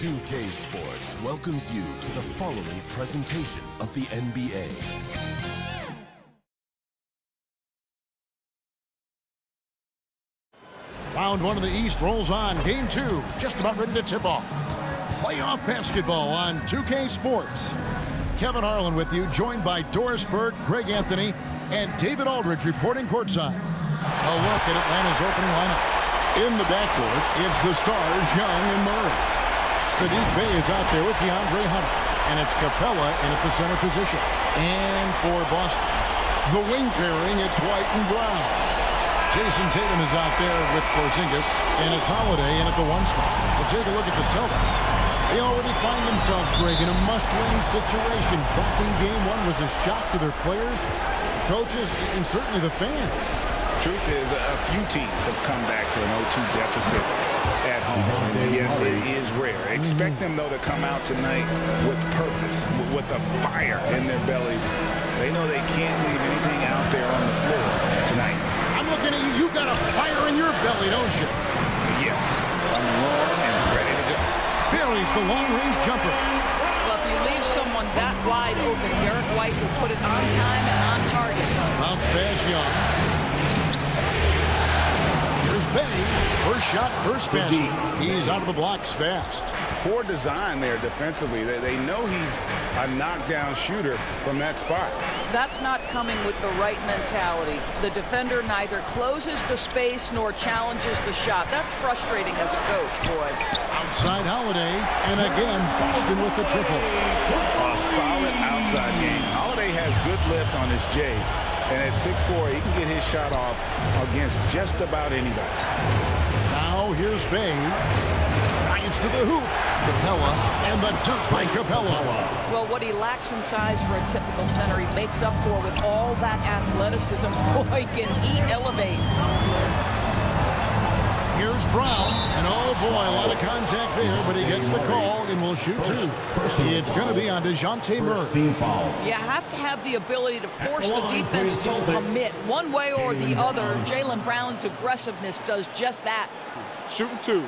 2K Sports welcomes you to the following presentation of the NBA. Round one of the East rolls on. Game two, just about ready to tip off. Playoff basketball on 2K Sports. Kevin Harlan with you, joined by Doris Burke, Greg Anthony, and David Aldridge reporting courtside. A look at Atlanta's opening lineup. In the backcourt, it's the stars Young and Murray. Saddiq Bey is out there with DeAndre Hunter. And it's Capela in at the center position. And for Boston, the wing pairing, it's White and Brown. Jayson Tatum is out there with Porzingis, and it's Holiday in at the one spot. And take a look at the Celtics. They already find themselves, Greg, in a must-win situation. Dropping game one was a shock to their players, coaches, and certainly the fans. Truth is, a few teams have come back to an 0-2 deficit at home. And yes, it is rare. Expect them, though, to come out tonight with purpose, with a fire in their bellies. They know they can't leave anything out there on the floor tonight. I'm looking at you. You've got a fire in your belly, don't you? Yes, I'm warm and ready to go. Buries the long-range jumper. Well, if you leave someone that wide open, Derrick White will put it on time and on target. Bounce pass Young. Here's Bey. First shot, first basket. He's out of the blocks fast. Poor design there defensively. They, they know he's a knockdown shooter from that spot. That's not coming with the right mentality. The defender neither closes the space nor challenges the shot. That's frustrating as a coach, boy. Outside Holiday, and again, Boston with the triple. A solid outside game. Holiday has good lift on his J. And at 6'4", he can get his shot off against just about anybody. Now here's Bey. Drives to the hoop. Capela, and the dunk by Capela. Well, what he lacks in size for a typical center, he makes up for with all that athleticism. Boy, can he elevate. Here's Brown, and oh boy, a lot of contact there, but he gets the call and will shoot two. It's going to be on DeJounte Murray. You have to have the ability to force the defense to commit one way or the other. Jaylen Brown's aggressiveness does just that. Shooting two.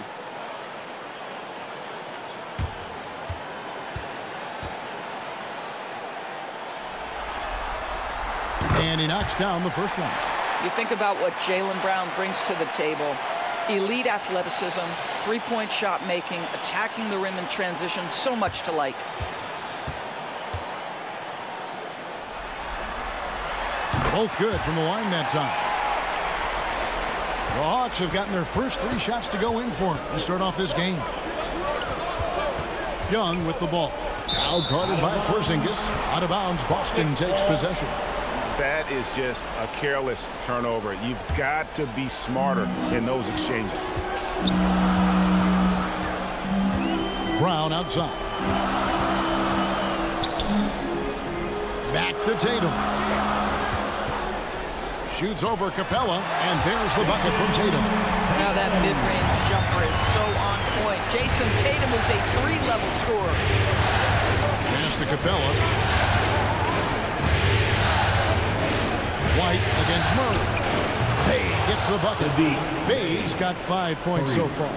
And he knocks down the first one. You think about what Jaylen Brown brings to the table. Elite athleticism, three-point shot making, attacking the rim in transition, so much to like. Both good from the line that time. The Hawks have gotten their first three shots to go in for to start off this game. Young with the ball. Now guarded by Porzingis. Out of bounds, Boston takes possession. That is just a careless turnover. You've got to be smarter in those exchanges. Brown outside. Back to Tatum. Shoots over Capela, and there's the bucket from Tatum. Now that mid-range jumper is so on point. Jayson Tatum is a three-level scorer. Pass to Capela. White against Murray. Bey gets the bucket. Bey's got five points so far.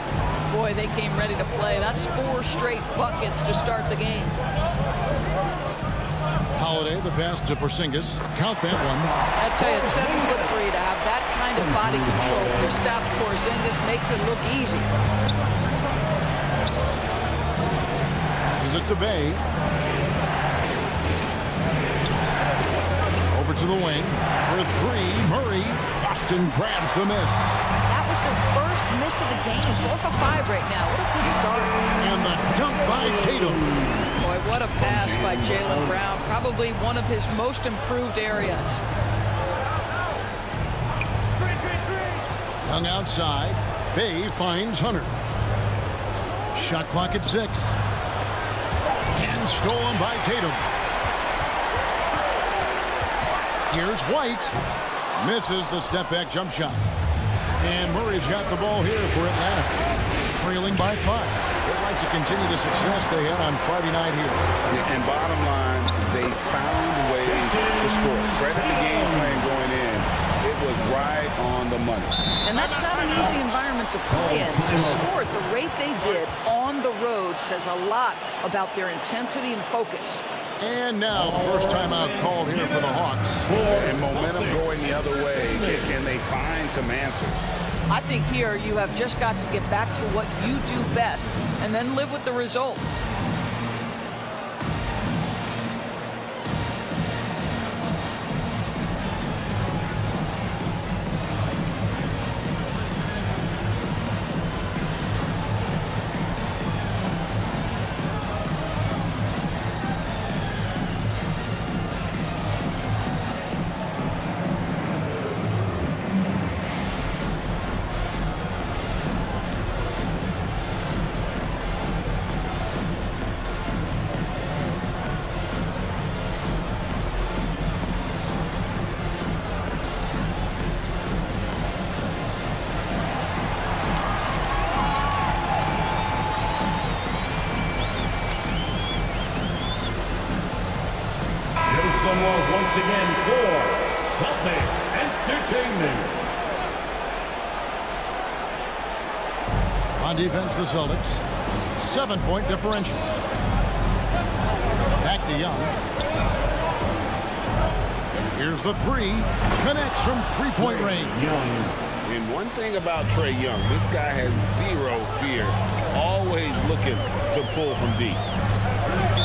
Boy, they came ready to play. That's four straight buckets to start the game. Holiday, the pass to Porzingis. Count that one. I tell you, at seven foot three, to have that kind of body control, Kristaps Porzingis makes it look easy. Passes it to Bey. To the wing. For three, Murray. Boston grabs the miss. That was their first miss of the game. Four for five right now. What a good start. And the dunk by Tatum. Boy, what a pass by Jaylen Brown. Probably one of his most improved areas. Hung outside. Bey finds Hunter. Shot clock at six. And stolen by Tatum. Here's White. Misses the step-back jump shot. And Murray's got the ball here for Atlanta. Trailing by five. They'd like to continue the success they had on Friday night here. And bottom line, they found ways to score. Credit the game plan going right on the money. And that's not an easy environment to play in. Oh, to score at the rate they did on the road says a lot about their intensity and focus. And now, first timeout called here for the Hawks. And momentum going the other way. Can they find some answers? I think here you have just got to get back to what you do best and then live with the results. Celtics. Seven-point differential. Back to Young. Here's the three. Connects from three-point range. Young. And one thing about Trae Young, this guy has zero fear. Always looking to pull from deep.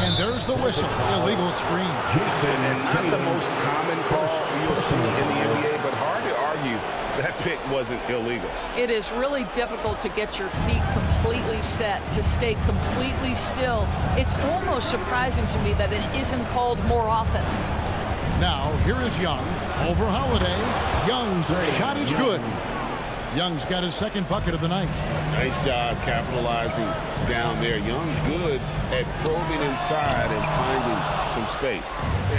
And there's the whistle. Illegal screen. And not the most common call you'll see in the NBA, but hard to argue that pick wasn't illegal. It is really difficult to get your feet completely set, to stay completely still. It's almost surprising to me that it isn't called more often. Now, here is Young. Over Holiday. Young's shot is good. Young's got his second bucket of the night. Nice job capitalizing down there. Young good at probing inside and finding some space.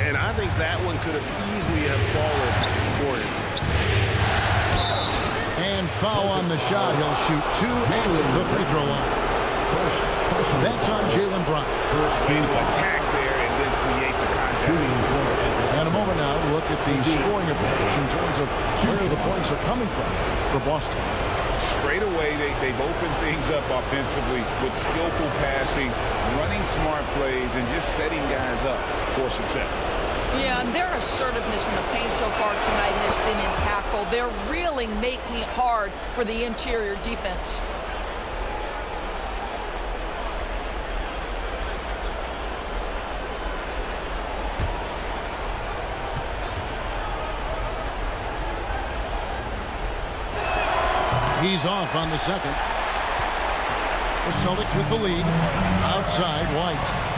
And I think that one could have easily have fallen for him. And foul on the shot. He'll shoot two at the free throw line. First, That's on Jaylen Brown. First game foul. Attack there and then create the contact. Shooting And a moment now, look at the scoring approach in terms of where the points are coming from for Boston. Straight away, they, they've opened things up offensively with skillful passing, running smart plays, and just setting guys up for success. Yeah, and their assertiveness in the paint so far tonight has been impactful. They're really making it hard for the interior defense. He's off on the second. The Celtics with the lead. Outside, White.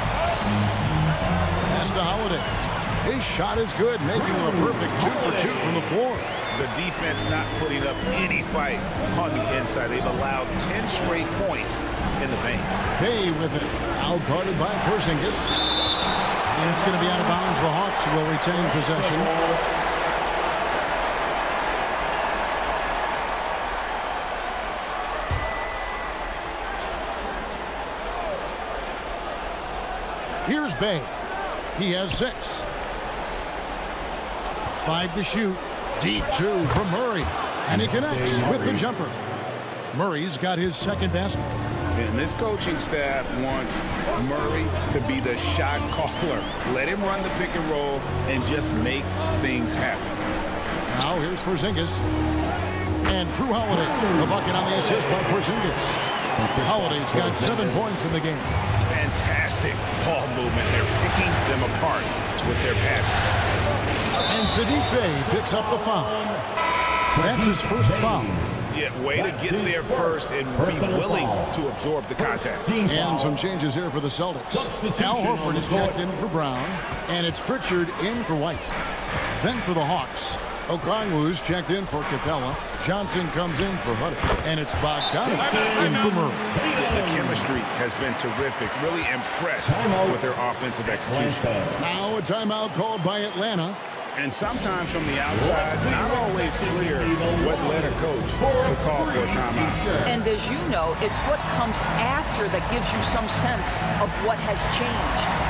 His shot is good, making him a perfect two for two from the floor. The defense not putting up any fight on the inside. They've allowed 10 straight points in the paint. Bey with it. Out guarded by Porzingis. And it's going to be out of bounds. The Hawks will retain possession. Here's Bey. He has six. Five to shoot. Deep two from Murray. And he connects with the jumper. Murray's got his second basket. And this coaching staff wants Murray to be the shot caller. Let him run the pick and roll and just make things happen. Now here's Porzingis. And Jrue Holiday. The bucket on the assist by Porzingis. Holiday's got seven points in the game. Fantastic ball movement. They're picking them apart with their passing. And Saddiq Bey picks up the foul. That's his first foul. Yeah, way to get there first and be willing to absorb the contact. And some changes here for the Celtics. Al Horford is checked in for Brown. And it's Pritchard in for White. Then for the Hawks. Okongwu's checked in for Capela. Johnson comes in for Hunter. And it's Bogdanovich in for Murray. The chemistry has been terrific. Really impressed with their offensive execution. Now a timeout called by Atlanta. And sometimes from the outside, not always clear what led a coach to call for a timeout. And as you know, it's what comes after that gives you some sense of what has changed.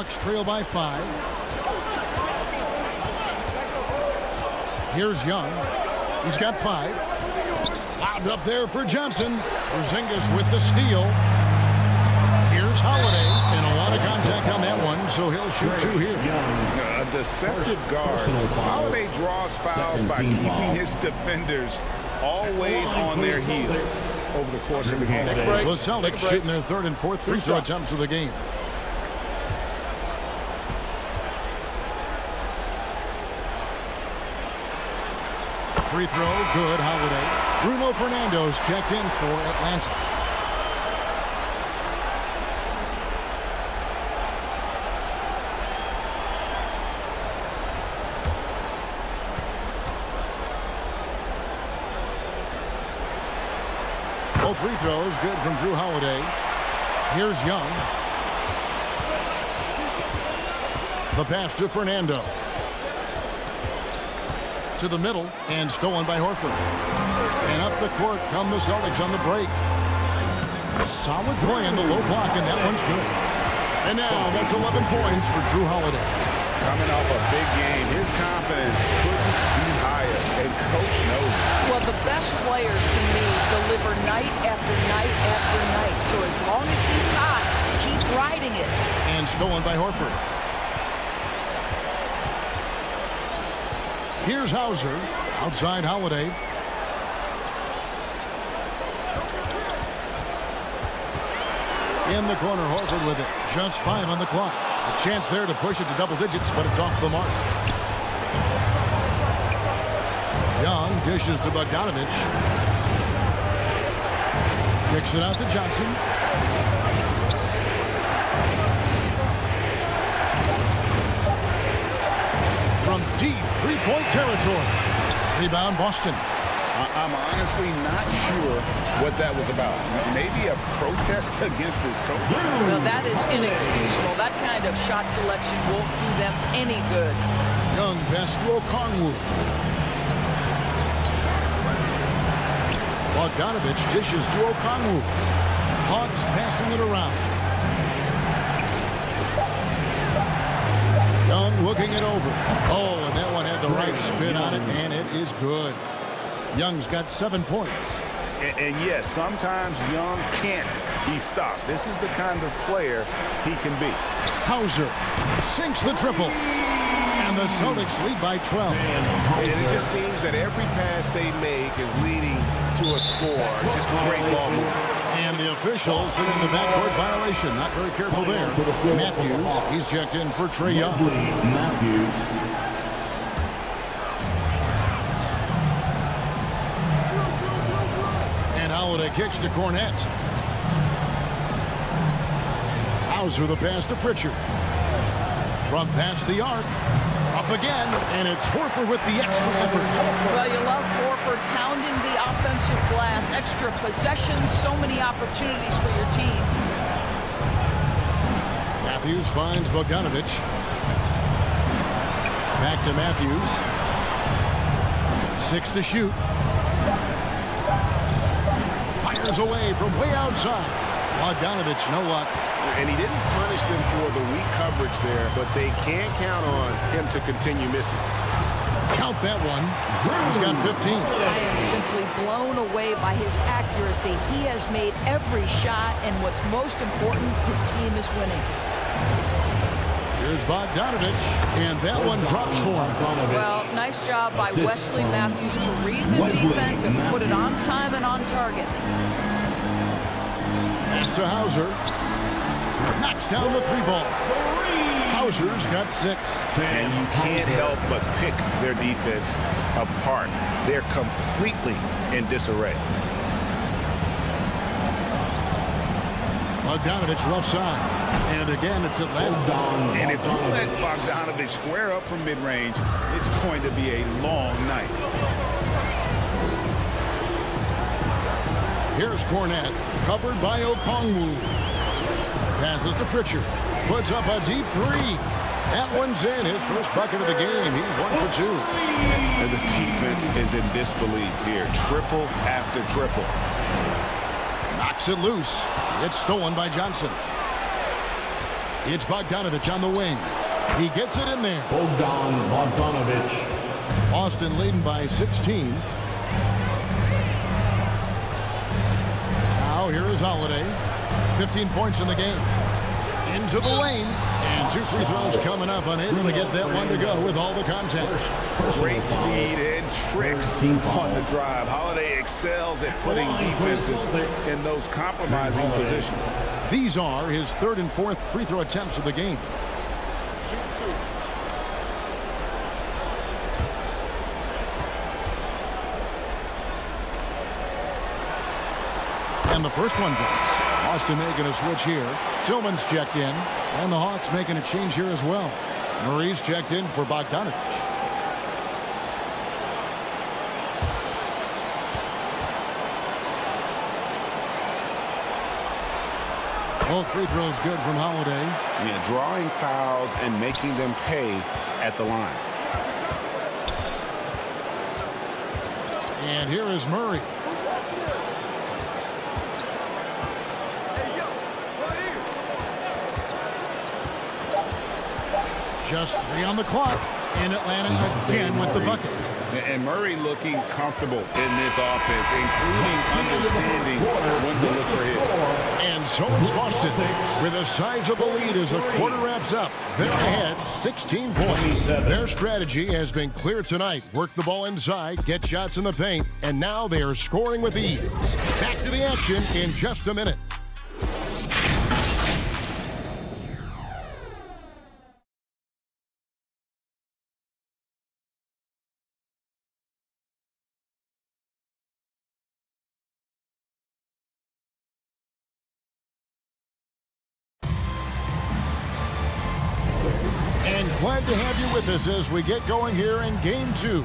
Hawks trail by five. Here's Young. He's got five. Lobbed up there for Johnson. Porzingis with the steal. Here's Holiday. And a lot of contact on that one, so he'll shoot two here. Young. A deceptive guard. foul. Holiday draws fouls by keeping his defenders always on their heels over the course of the game. Holiday. The Celtics shooting their third and fourth free throw attempts of the game. Free throw, good, Holiday. Bruno Fernando's checked in for Atlanta. Both free throws good from Jrue Holiday. Here's Young. The pass to Fernando. To the middle and stolen by Horford. And up the court come the Celtics on the break. Solid play in the low block, and that one's good. And now that's 11 points for Jrue Holiday. Coming off a big game, his confidence couldn't be higher, and coach knows it. Well, the best players to me deliver night after night after night. So as long as he's hot, keep riding it. And stolen by Horford. Here's Hauser. Outside Holiday. In the corner, Horford with it. Just five on the clock. A chance there to push it to double digits, but it's off the mark. Young dishes to Bogdanovich. Kicks it out to Johnson. From deep three-point territory. Rebound Boston. I- I'm honestly not sure what that was about. Maybe a protest against his coach. Now, that is inexcusable. That kind of shot selection won't do them any good. Young pass to Okongwu. Bogdanovich dishes to Okongwu. Hawks passing it around. Looking it over. Oh, and that one had the right spin on it, and it is good. Young's got seven points. And, and yes, sometimes Young can't be stopped. This is the kind of player he can be. Hauser sinks the triple. And the Celtics lead by 12. And it just seems that every pass they make is leading to a score. Just a great ball movement. The officials in the backcourt violation. Not very careful there. Matthews, he's checked in for Trae Young. Matthews. And Holiday kicks to Kornet. Hauser the pass to Pritchard. From past the arc. Again. And it's Horford with the extra effort. Well, you love Horford pounding the offensive glass, extra possessions, so many opportunities for your team. Matthews finds Bogdanovich. Back to Matthews. Six to shoot. Fires away from way outside. Bogdanovich, no luck. And he didn't punish them for the weak coverage there, but they can't count on him to continue missing. Count that one. He's got 15. I am simply blown away by his accuracy. He has made every shot, and what's most important, his team is winning. Here's Bogdanovich, and that one drops for him. Well, nice job by Assist Wesley Matthews to read the Wesley defense and put it on time and on target. Pass to Hauser. Knocks down the three ball. Hauser's got six. And you can't help but pick their defense apart. They're completely in disarray. Bogdanovich left side. And again, it's Atlanta. And if you let Bogdanovic. Bogdanovich square up from mid-range, it's going to be a long night. Here's Kornet, covered by Okongwu. Passes to Pritchard. Puts up a deep three. That one's in. His first bucket of the game. He's one for two. And the defense is in disbelief here. Triple after triple. Knocks it loose. It's stolen by Johnson. It's Bogdanovich on the wing. He gets it in there. Bogdan Bogdanovich. Boston leading by 16. Now here is Holiday. 15 points in the game. Into the lane. And two free throws coming up. Unable to get that one to go with all the contact. Great speed and tricks on the drive. Holiday excels at putting defenses in those compromising positions. These are his third and fourth free throw attempts of the game. And the first one drops. Austin making a switch here. Tillman's checked in. And the Hawks making a change here as well. Murray's checked in for Bogdanovich. Both free throws good from Holiday. Yeah, drawing fouls and making them pay at the line. And here is Murray. Just three on the clock. In Atlanta again with the bucket. And Murray looking comfortable in this offense, including understanding when to look for his. And so it's Boston with a sizable lead as the quarter wraps up. They're ahead 16 points. Their strategy has been clear tonight. Work the ball inside, get shots in the paint, and now they are scoring with ease. Back to the action in just a minute. Have you with us as we get going here in game two.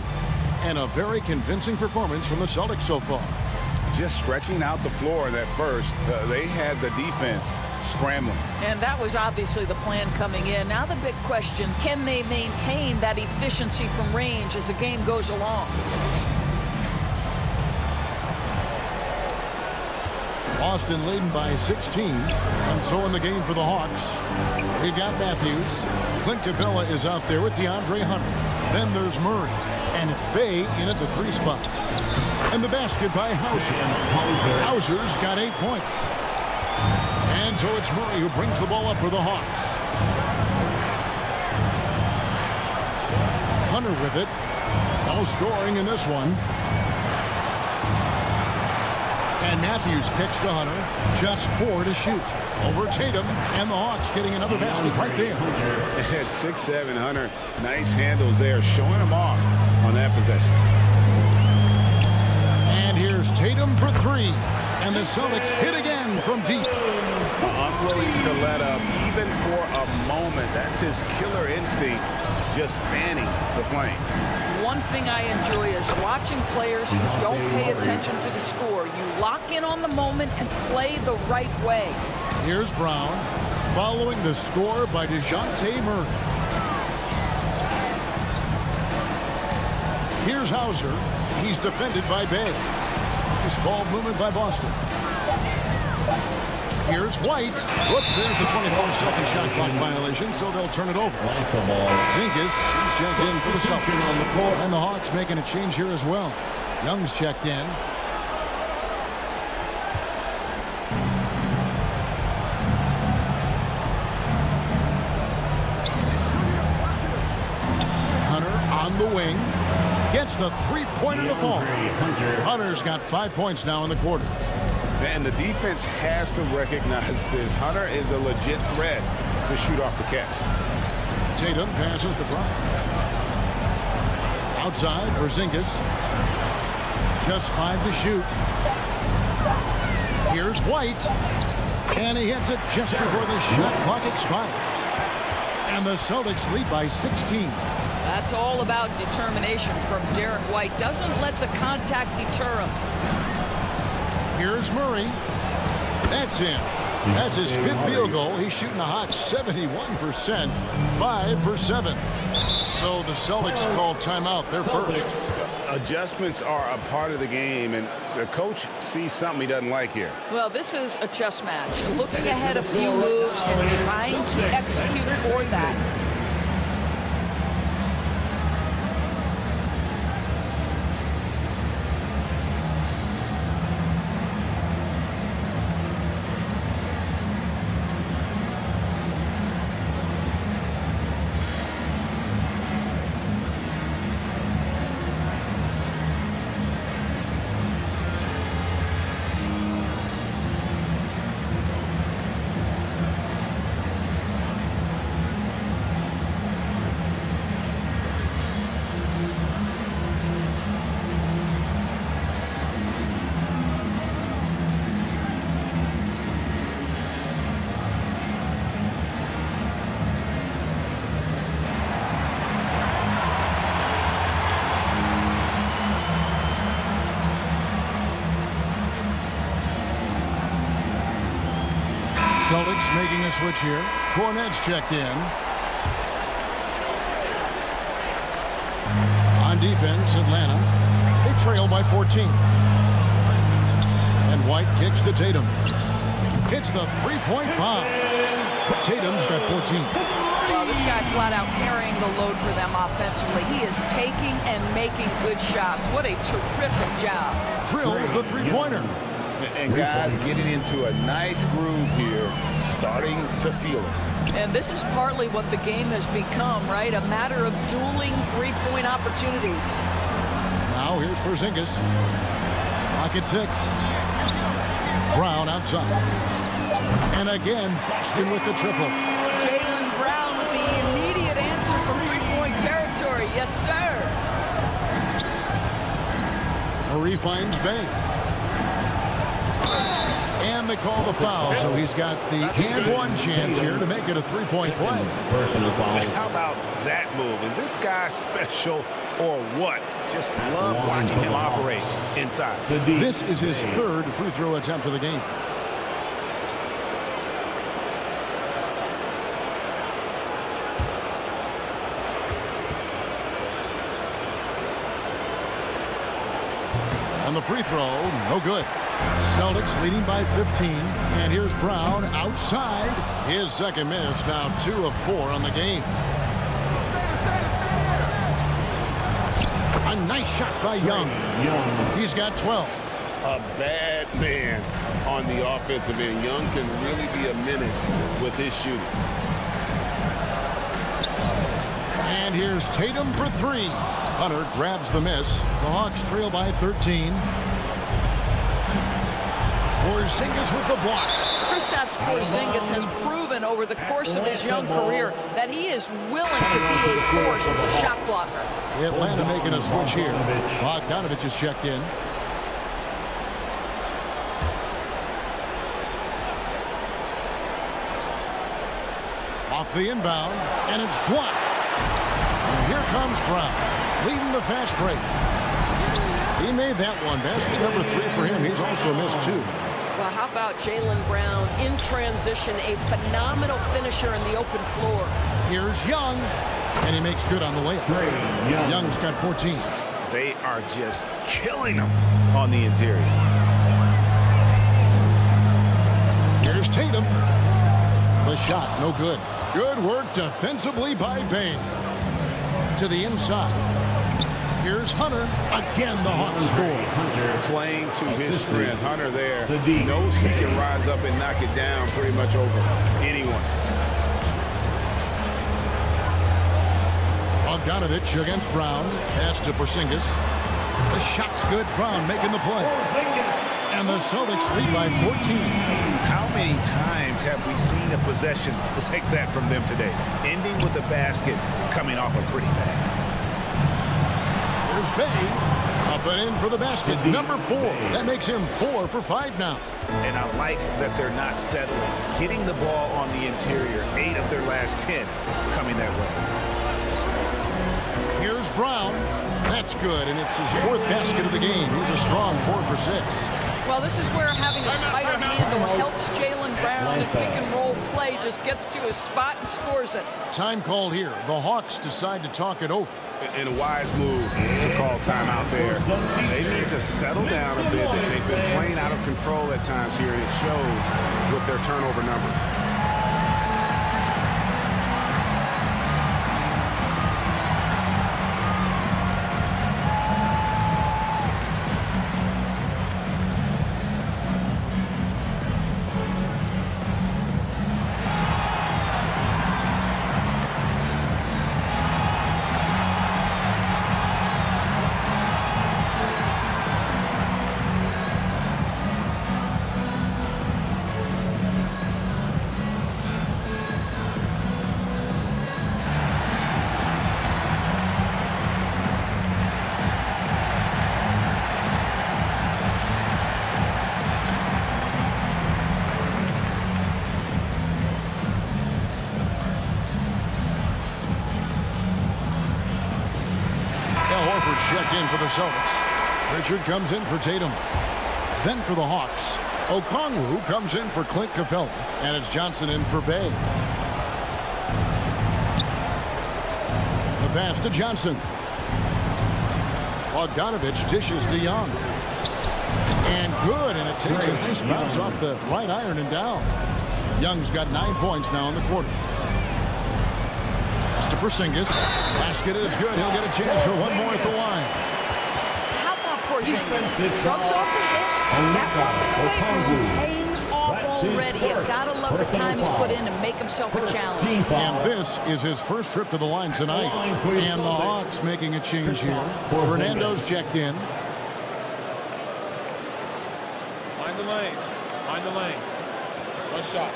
And a very convincing performance from the Celtics so far. Just stretching out the floor that first, uh, they had the defense scrambling. And that was obviously the plan coming in. Now the big question, can they maintain that efficiency from range as the game goes along? Boston leading by 16. And so in the game for the Hawks, we've got Matthews. Clint Capela is out there with DeAndre Hunter. Then there's Murray. And it's Bey in at the three spot. And the basket by Hauser. Hauser's got eight points. And so it's Murray who brings the ball up for the Hawks. Hunter with it. No scoring in this one. And Matthews kicks to Hunter. Just four to shoot. Over Tatum. And the Hawks getting another basket right there. Six, seven, Hunter, nice handles there, showing him off on that possession. And here's Tatum for three. And the Celtics hit again from deep. Unwilling to let up, even for a moment. That's his killer instinct, just fanning the flame. One thing I enjoy is watching players who don't pay attention to the score. You lock in on the moment and play the right way. Here's Brown following the score by DeJounte Murray. Here's Hauser. He's defended by Bey. This ball movement by Boston. Here's White. Whoops, there's the 24-second shot clock violation, so they'll turn it over. Zinkus, he's checked in for the Celtics. And the Hawks making a change here as well. Young's checked in. Hunter on the wing. Gets the three-pointer to fall. Hunter's got five points now in the quarter. And the defense has to recognize this. Hunter is a legit threat to shoot off the catch. Tatum passes to Brown. Outside, Porzingis. Just five to shoot. Here's White. And he hits it just before the shot clock expires. And the Celtics lead by 16. That's all about determination from Derrick White. Doesn't let the contact deter him. Here's Murray. That's him. That's his fifth field goal. He's shooting a hot 71%, 5 for 7. So the Celtics call timeout. They're first. Adjustments are a part of the game, and the coach sees something he doesn't like here. Well, this is a chess match. Looking ahead a few moves and trying to execute toward that. Celtics making a switch here. Kornet's checked in. On defense, Atlanta. They trail by 14. And White kicks to Tatum. Hits the three-point bomb. Tatum's got 14. Well, this guy flat out carrying the load for them offensively. He is taking and making good shots. What a terrific job. Drills the three-pointer. And guys getting into a nice groove here, starting to feel it. And this is partly what the game has become, right? A matter of dueling three-point opportunities. Now here's Porzingis. Rocket six. Brown outside. And again, Boston with the triple. Jaylen Brown with the immediate answer from three-point territory. Yes, sir. Murray finds Bane. And they call the foul, so he's got the and one chance here to make it a three-point play. Personal foul. How about that move? Is this guy special or what? Just love watching him operate inside. This is his third free throw attempt of the game. On the free throw, no good. Celtics leading by 15. And here's Brown outside. His second miss, now two of four on the game. A nice shot by Young. Young. He's got 12. A bad man on the offensive end. Young can really be a menace with his shooting. And here's Tatum for three. Hunter grabs the miss. The Hawks trail by 13. Porzingis with the block. Kristaps Porzingis has proven over the course of his young career that he is willing to be a force as a shot blocker. Atlanta making a switch here. Bogdanovich is checked in. Off the inbound, and it's blocked. And here comes Brown, leading the fast break. He made that one. Basket number three for him. He's also missed two. Well, how about Jaylen Brown in transition, a phenomenal finisher in the open floor. Here's Young, and he makes good on the way. Trae Young. Young's got 14. They are just killing them on the interior. Here's Tatum. The shot, no good. Good work defensively by Bain. To the inside. Here's Hunter. Again, the Hawks score. Hunter. Playing to his Assisted. strength. Hunter there Saddiq. knows he can rise up and knock it down pretty much over anyone. Bogdanovich against Brown. Pass to Porzingis. The shot's good. Brown making the play. And the Celtics lead by 14. How many times have we seen a possession like that from them today? Ending with a basket coming off a pretty pass. Here's Bey. Up and in for the basket. Number four. That makes him four for five now. And I like that they're not settling. Hitting the ball on the interior, eight of their last ten coming that way. Here's Brown. That's good, and it's his fourth basket of the game. He's a strong four for six. Well, this is where having a tighter handle helps Jaylen Brown. The pick and roll play just gets to his spot and scores it. Time called here. The Hawks decide to talk it over. And a wise move to call timeout there. They need to settle down a bit. They've been playing out of control at times here, and it shows with their turnover numbers. In for the Celtics. Richard comes in for Tatum. Then for the Hawks, Okongwu comes in for Clint Capela. And it's Johnson in for Bey. The pass to Johnson. Bogdanovich dishes to Young. And good, and it takes a nice bounce off the right iron and down. Young's got nine points now in the quarter to Porzingis. Basket is good. He'll get a chance for one more at the line. How about Porzingis? Shrugs off the hit. That walk in the weight room paying off already. You gotta love the time he's put in to make himself a challenge. And this is his first trip to the line tonight. And the Hawks making a change here. Fernando's checked in. Mind the lanes. Mind the lanes. One shot.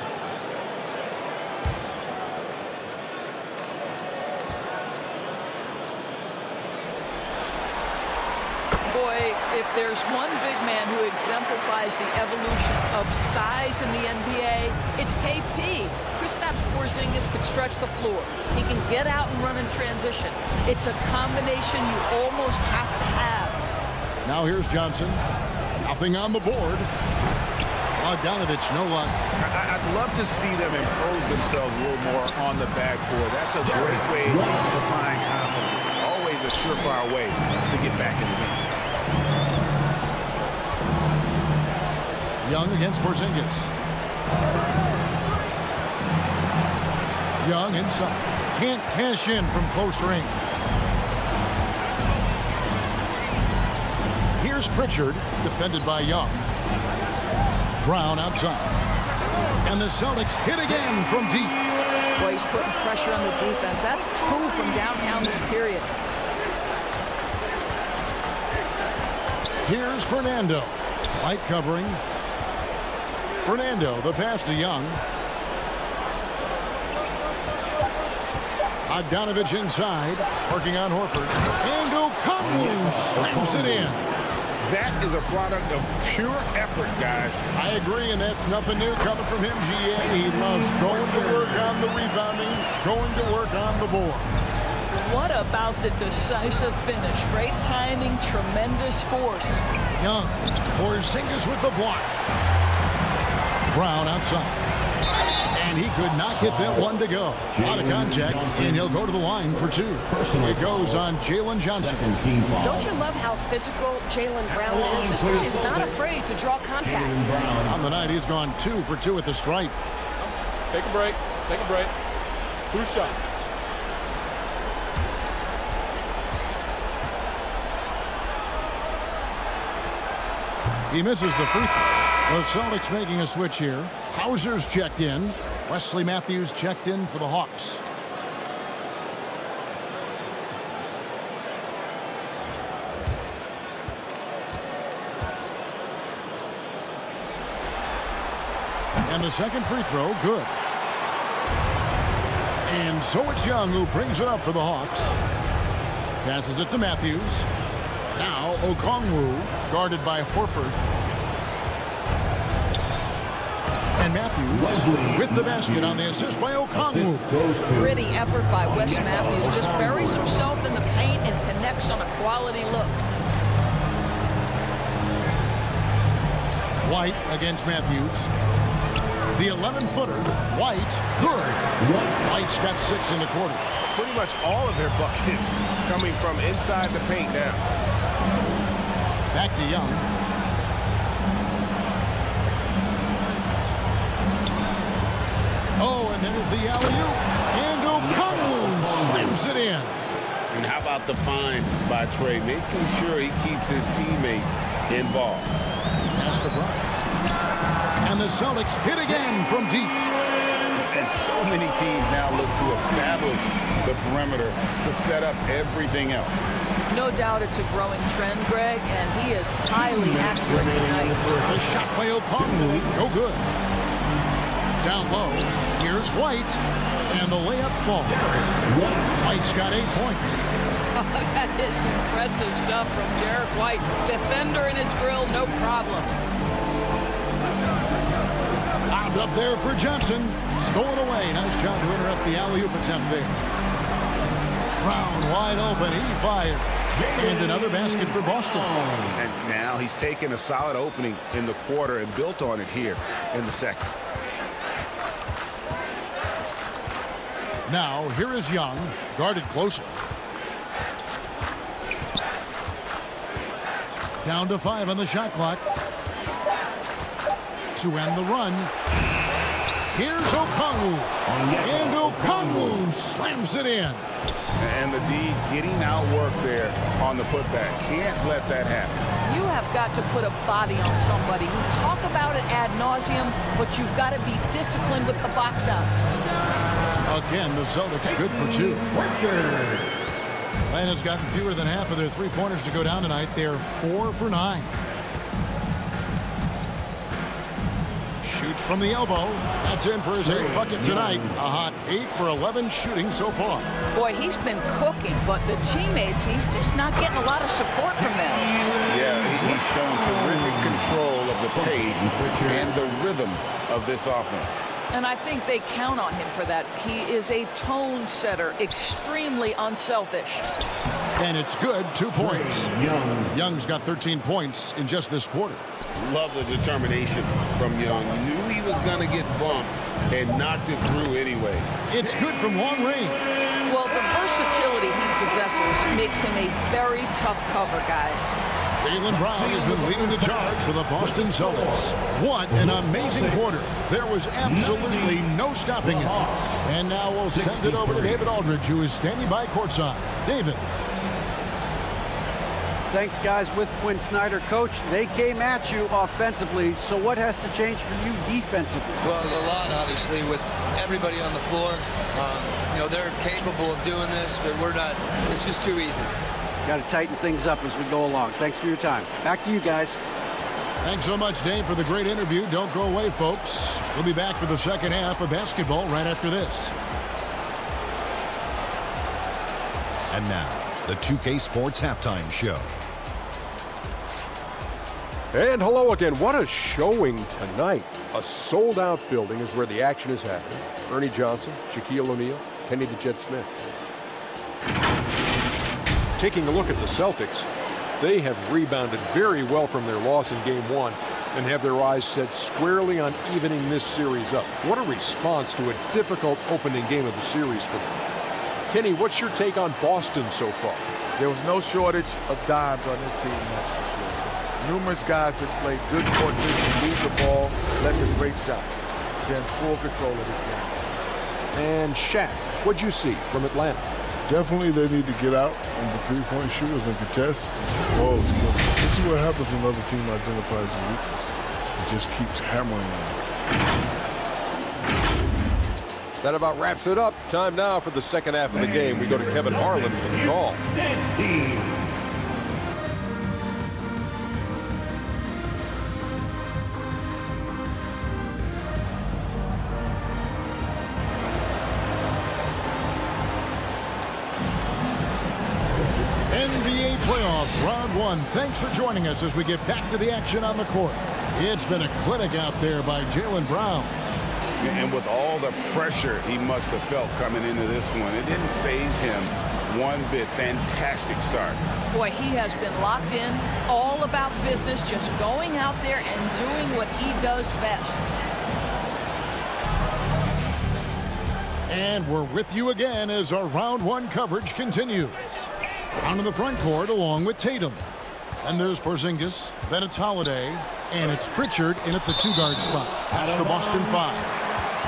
If there's one big man who exemplifies the evolution of size in the NBA, it's KP. Kristaps Porzingis can stretch the floor. He can get out and run in transition. It's a combination you almost have to have. Now here's Johnson. Nothing on the board. Bogdanovich, no luck. I'd love to see them impose themselves a little more on the backboard. That's a great way to find confidence. Always a surefire way to get back in the game. Young against Porzingis. Young inside. Can't cash in from close range. Here's Pritchard, defended by Young. Brown outside. And the Celtics hit again from deep. Boy, he's putting pressure on the defense. That's two from downtown this period. Here's Fernando. Light covering. Fernando, the pass to Young. Bogdanovich inside, working on Horford. And Okongwu slams it in. That is a product of pure effort, guys. I agree, and that's nothing new coming from him, GA. He loves going to work on the rebounding, going to work on the board. What about the decisive finish? Great timing, tremendous force. Young, Porzingis with the block. Brown outside. And he could not get that one to go. Out of contact, and he'll go to the line for two. It goes on Jalen Johnson. Don't you love how physical Jaylen Brown is? This guy is not afraid to draw contact. On the night, he's gone two for two at the stripe. Take a break. Take a break. Two shots. He misses the free throw. The Celtics making a switch here. Hauser's checked in. Wesley Matthews checked in for the Hawks. And the second free throw, good. And so it's Young who brings it up for the Hawks. Passes it to Matthews. Now Okongwu, guarded by Horford. And Matthews with the basket on the assist by Okongwu. Gritty effort by Wes Matthews. Just buries himself in the paint and connects on a quality look. White against Matthews. The 11-footer, White, good. White's got six in the quarter. Pretty much all of their buckets coming from inside the paint now. Back to Young. The alley-oop. And Okongwu slams it in. And how about the find by Trae, making sure he keeps his teammates involved. Pass to Bryant. And the Celtics hit again from deep. And so many teams now look to establish the perimeter to set up everything else. No doubt it's a growing trend, Greg, and he is highly accurate tonight. The shot by Okongwu, no good. Down low, here's White, and the layup falls. White's got eight points. that is impressive stuff from Derrick White. Defender in his grill, no problem. Out up there for Johnson. Stolen away. Nice job to interrupt the alley-oop attempt there. Brown wide open. He fired. And another basket for Boston. And now he's taken a solid opening in the quarter and built on it here in the second. Now, here is Young, guarded closely. Down to five on the shot clock. To end the run. Here's Okongwu. And Okongwu slams it in. And the D getting out work there on the putback. Can't let that happen. You have got to put a body on somebody. We talk about it ad nauseum, but you've got to be disciplined with the box outs. Again, the Celtics good for two. Atlanta's gotten fewer than half of their three-pointers to go down tonight. They're four for nine. Shoots from the elbow. That's in for his eighth bucket tonight. A hot 8 for 11 shooting so far. Boy, he's been cooking, but the teammates, he's just not getting a lot of support from them. Yeah, he's shown terrific control of the pace and the rhythm of this offense. And I think they count on him for that. He is a tone setter, extremely unselfish. And it's good. Two points. Young. Young's got 13 points in just this quarter. Love the determination from Young. Knew he was going to get bumped and knocked it through anyway. It's good from long range. Well, the versatility he possesses makes him a very tough cover, guys. Jaylen Brown has been leading the charge for the Boston Celtics. What an amazing quarter. There was absolutely no stopping it. And now we'll send it over to David Aldridge, who is standing by courtside. David. Thanks, guys. With Quin Snyder, coach, they came at you offensively. So what has to change for you defensively? Well, a lot, obviously, with everybody on the floor. Um, you know, they're capable of doing this, but we're not. It's just too easy. Got to tighten things up as we go along. Thanks for your time. Back to you guys. Thanks so much, Dave, for the great interview. Don't go away, folks. We'll be back for the second half of basketball right after this. And now, the 2K Sports Halftime Show. And hello again. What a showing tonight. A sold out building is where the action is happening. Ernie Johnson, Shaquille O'Neal, Kenny the Jet Smith. Taking a look at the Celtics, they have rebounded very well from their loss in game one and have their eyes set squarely on evening this series up. What a response to a difficult opening game of the series for them. Kenny, what's your take on Boston so far? There was no shortage of dimes on this team. Numerous guys displayed good court vision, lead the ball, led to great shots. They're full control of this game. And Shaq, what'd you see from Atlanta? Definitely they need to get out on the three-point shooters and contest. Oh, it's good. This is what happens when another team identifies a weakness. It just keeps hammering on it. That about wraps it up. Time now for the second half of the game. We go to Kevin Harlan for the call. Playoffs. Thanks for joining us as we get back to the action on the court. It's been a clinic out there by Jaylen Brown. And with all the pressure he must have felt coming into this one, it didn't phase him one bit. Fantastic start. Boy, he has been locked in, all about business, just going out there and doing what he does best. And we're with you again as our round one coverage continues. Down in the front court along with Tatum. And there's Porzingis, then it's Holiday, and it's Pritchard in at the two-guard spot. That's the Boston Five.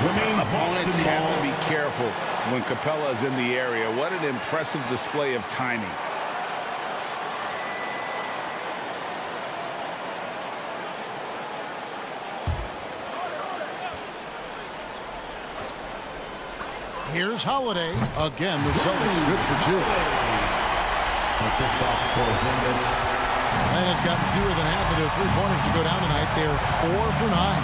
Opponents have to be careful when Capela is in the area. What an impressive display of timing. Here's Holiday. Again, the Celtics good for two. Has gotten fewer than half of their three-pointers to go down tonight. They're four for nine.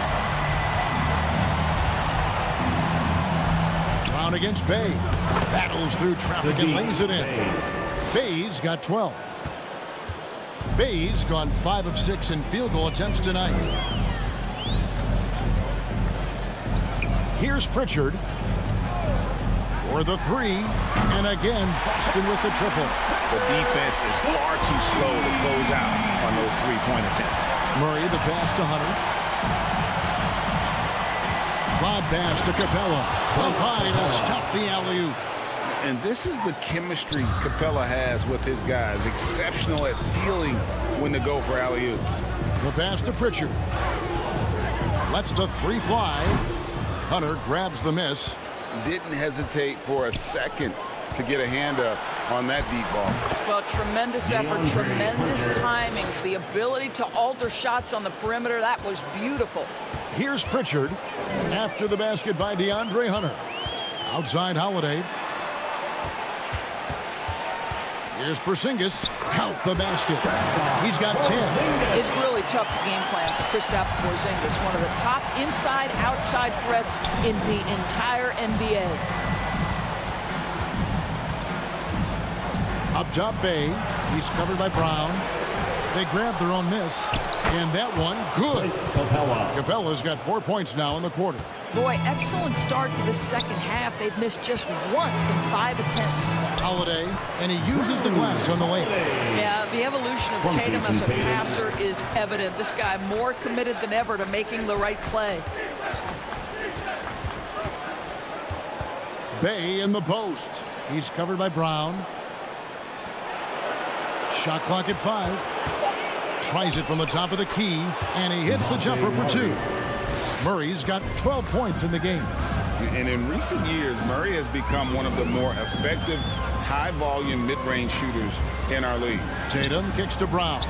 Brown against Bey. Battles through traffic and lays it in. Bey's got 12. Bey's gone 5 of 6 in field goal attempts tonight. Here's Pritchard for the three. And again, Boston with the triple. The defense is far too slow to close out on those three-point attempts. Murray, the pass to Hunter. Lob pass to Capela. Up high to stuff the alley-oop. And this is the chemistry Capela has with his guys. Exceptional at feeling when to go for alley-oops. The pass to Pritchard. Lets the three fly. Hunter grabs the miss. Didn't hesitate for a second to get a hand up on that deep ball. Well, tremendous effort, tremendous timing, the ability to alter shots on the perimeter. That was beautiful. Here's Pritchard after the basket by DeAndre Hunter. Outside Holiday. Here's Porzingis. Count the basket. He's got 10. It's really tough to game plan for Kristaps Porzingis, one of the top inside-outside threats in the entire NBA. Up top Bey. He's covered by Brown. They grab their own miss. And that one, good. Capela. Capela's got four points now in the quarter. Boy, excellent start to the second half. They've missed just once in five attempts. Holiday, and he uses the glass on the way. Yeah, the evolution of Tatum as a passer is evident. This guy more committed than ever to making the right play. Bey in the post. He's covered by Brown. Shot clock at five. Tries it from the top of the key, and he hits the jumper for two. Murray's got 12 points in the game. And in recent years, Murray has become one of the more effective high-volume mid-range shooters in our league. Tatum kicks to Brown.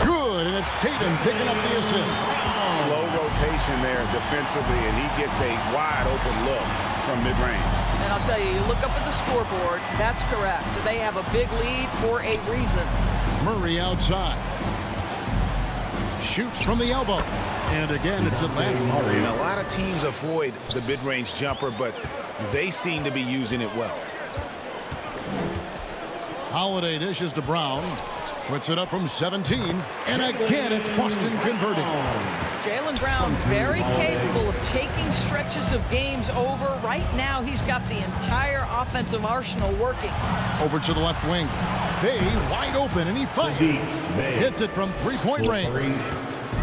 Good, and it's Tatum picking up the assist. Slow rotation there defensively, and he gets a wide-open look from mid-range. And I'll tell you, you look up at the scoreboard, that's correct. They have a big lead for a reason. Murray outside. Shoots from the elbow. And again, it's Atlanta. And a lot of teams avoid the mid-range jumper, but they seem to be using it well. Holiday dishes to Brown. Puts it up from 17. And again, it's Boston converting. Jaylen Brown very capable of taking stretches of games over. Right now, he's got the entire offensive arsenal working. Over to the left wing. Bey wide open, and he fires. Hits it from three-point range.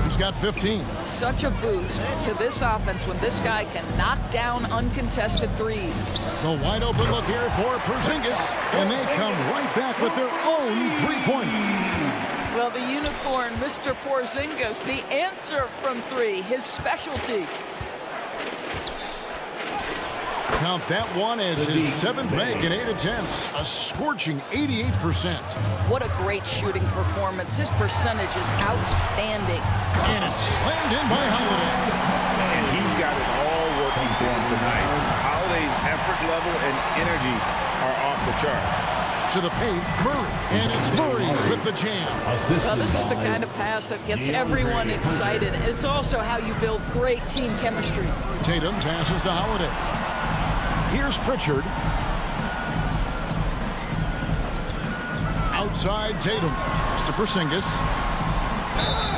He's got 15. Such a boost to this offense when this guy can knock down uncontested threes. The wide open look here for Porzingis, and they come right back with their own three-pointer. Well, the unicorn, Mr. Porzingis, the answer from three, his specialty. Count that one as his seventh make in eight attempts. A scorching 88%. What a great shooting performance. His percentage is outstanding. And it's slammed in by Holiday. And he's got it all working for him tonight. Holiday's effort level and energy are off the charts. To the paint, Murray. And it's Murray with the jam. Well, this is the kind of pass that gets everyone excited. It's also how you build great team chemistry. Tatum passes to Holiday. Here's Pritchard. Outside Tatum. Pass to Porzingis.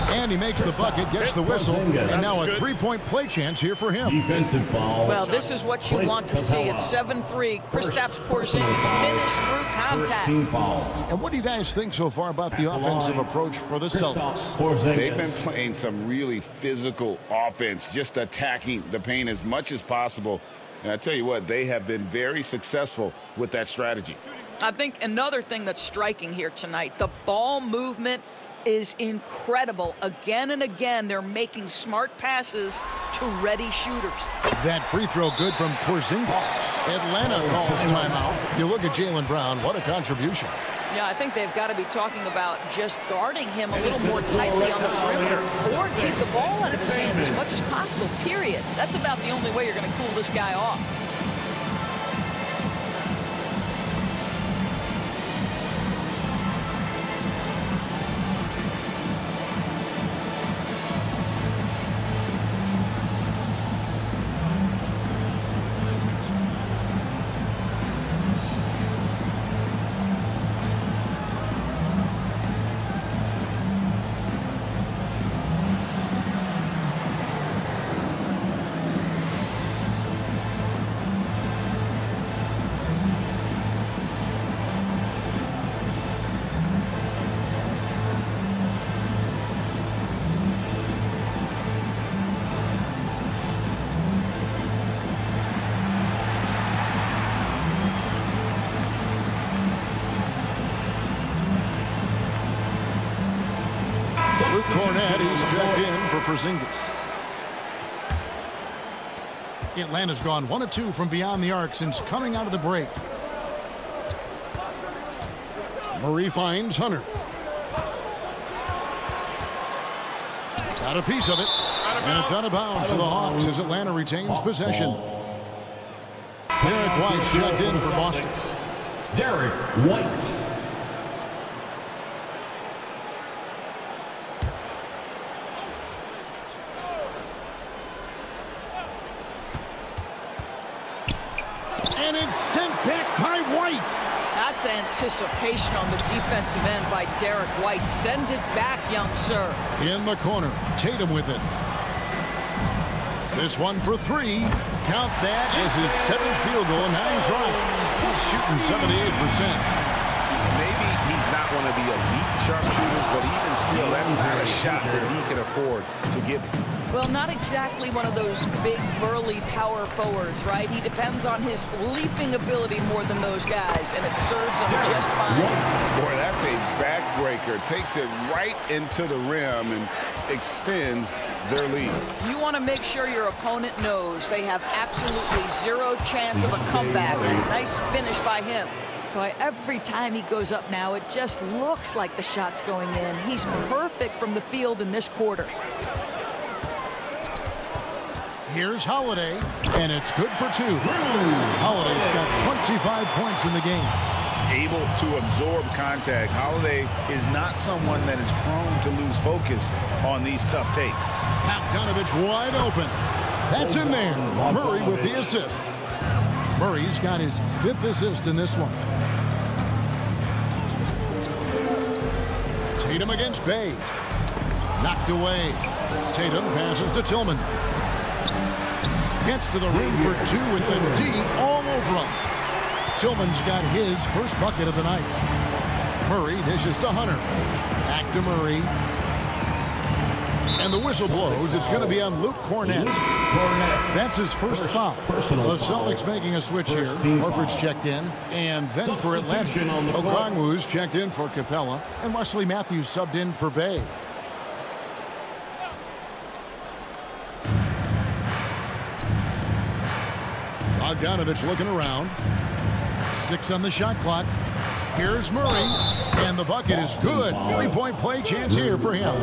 And he makes the bucket, gets the whistle, and now a three-point play chance here for him. Defensive foul. Well, this is what you want to see. It's 7-3. Kristaps Porzingis finished through contact. And what do you guys think so far about the offensive approach for the Celtics? They've been playing some really physical offense, just attacking the paint as much as possible. And I tell you what, they have been very successful with that strategy. I think another thing that's striking here tonight, the ball movement is incredible. Again and again, they're making smart passes to ready shooters. That free throw good from Porzingis. Atlanta oh, calls timeout. You look at Jaylen Brown, what a contribution. Yeah, I think they've got to be talking about just guarding him a little more tightly on the perimeter or keep the ball out of his hands as much as possible, period. That's about the only way you're going to cool this guy off. Porzingis. Atlanta's gone one of two from beyond the arc since coming out of the break. Murray finds Hunter. Got a piece of it. And it's out of bounds for the Hawks as Atlanta retains possession. Derrick White checked in for Boston. Derrick White. And it's sent back by White. That's anticipation on the defensive end by Derrick White. Send it back, young sir. In the corner, Tatum with it. This one for three. Count that as his seventh field goal in nine tries. He's shooting 78%. Maybe he's not one of the elite sharpshooters, but even still, that's not a shot that he can afford to give him. Well, not exactly one of those big, burly power forwards, right? He depends on his leaping ability more than those guys, and it serves him just fine. Boy, that's a backbreaker. Takes it right into the rim and extends their lead. You want to make sure your opponent knows they have absolutely zero chance of a comeback. A nice finish by him. Boy, every time he goes up now, it just looks like the shot's going in. He's perfect from the field in this quarter. Here's Holiday, and it's good for two. Holiday's got 25 points in the game. Able to absorb contact. Holiday is not someone that is prone to lose focus on these tough takes. Bogdanovich wide open. That's in there. Murray with the assist. Murray's got his fifth assist in this one. Tatum against Bey. Knocked away. Tatum passes to Tillman. Gets to the rim for two with the D all over him. Tillman's got his first bucket of the night. Murray dishes to Hunter. Back to Murray. And the whistle blows. It's going to be on Luke Kornet. That's his first foul. The Celtics making a switch here. Horford's checked in. And then for Atlanta, Okongwu's checked in for Capela. And Wesley Matthews subbed in for Bey. Bogdanovich looking around. Six on the shot clock. Here's Murray, and the bucket is good. Three-point play chance here for him.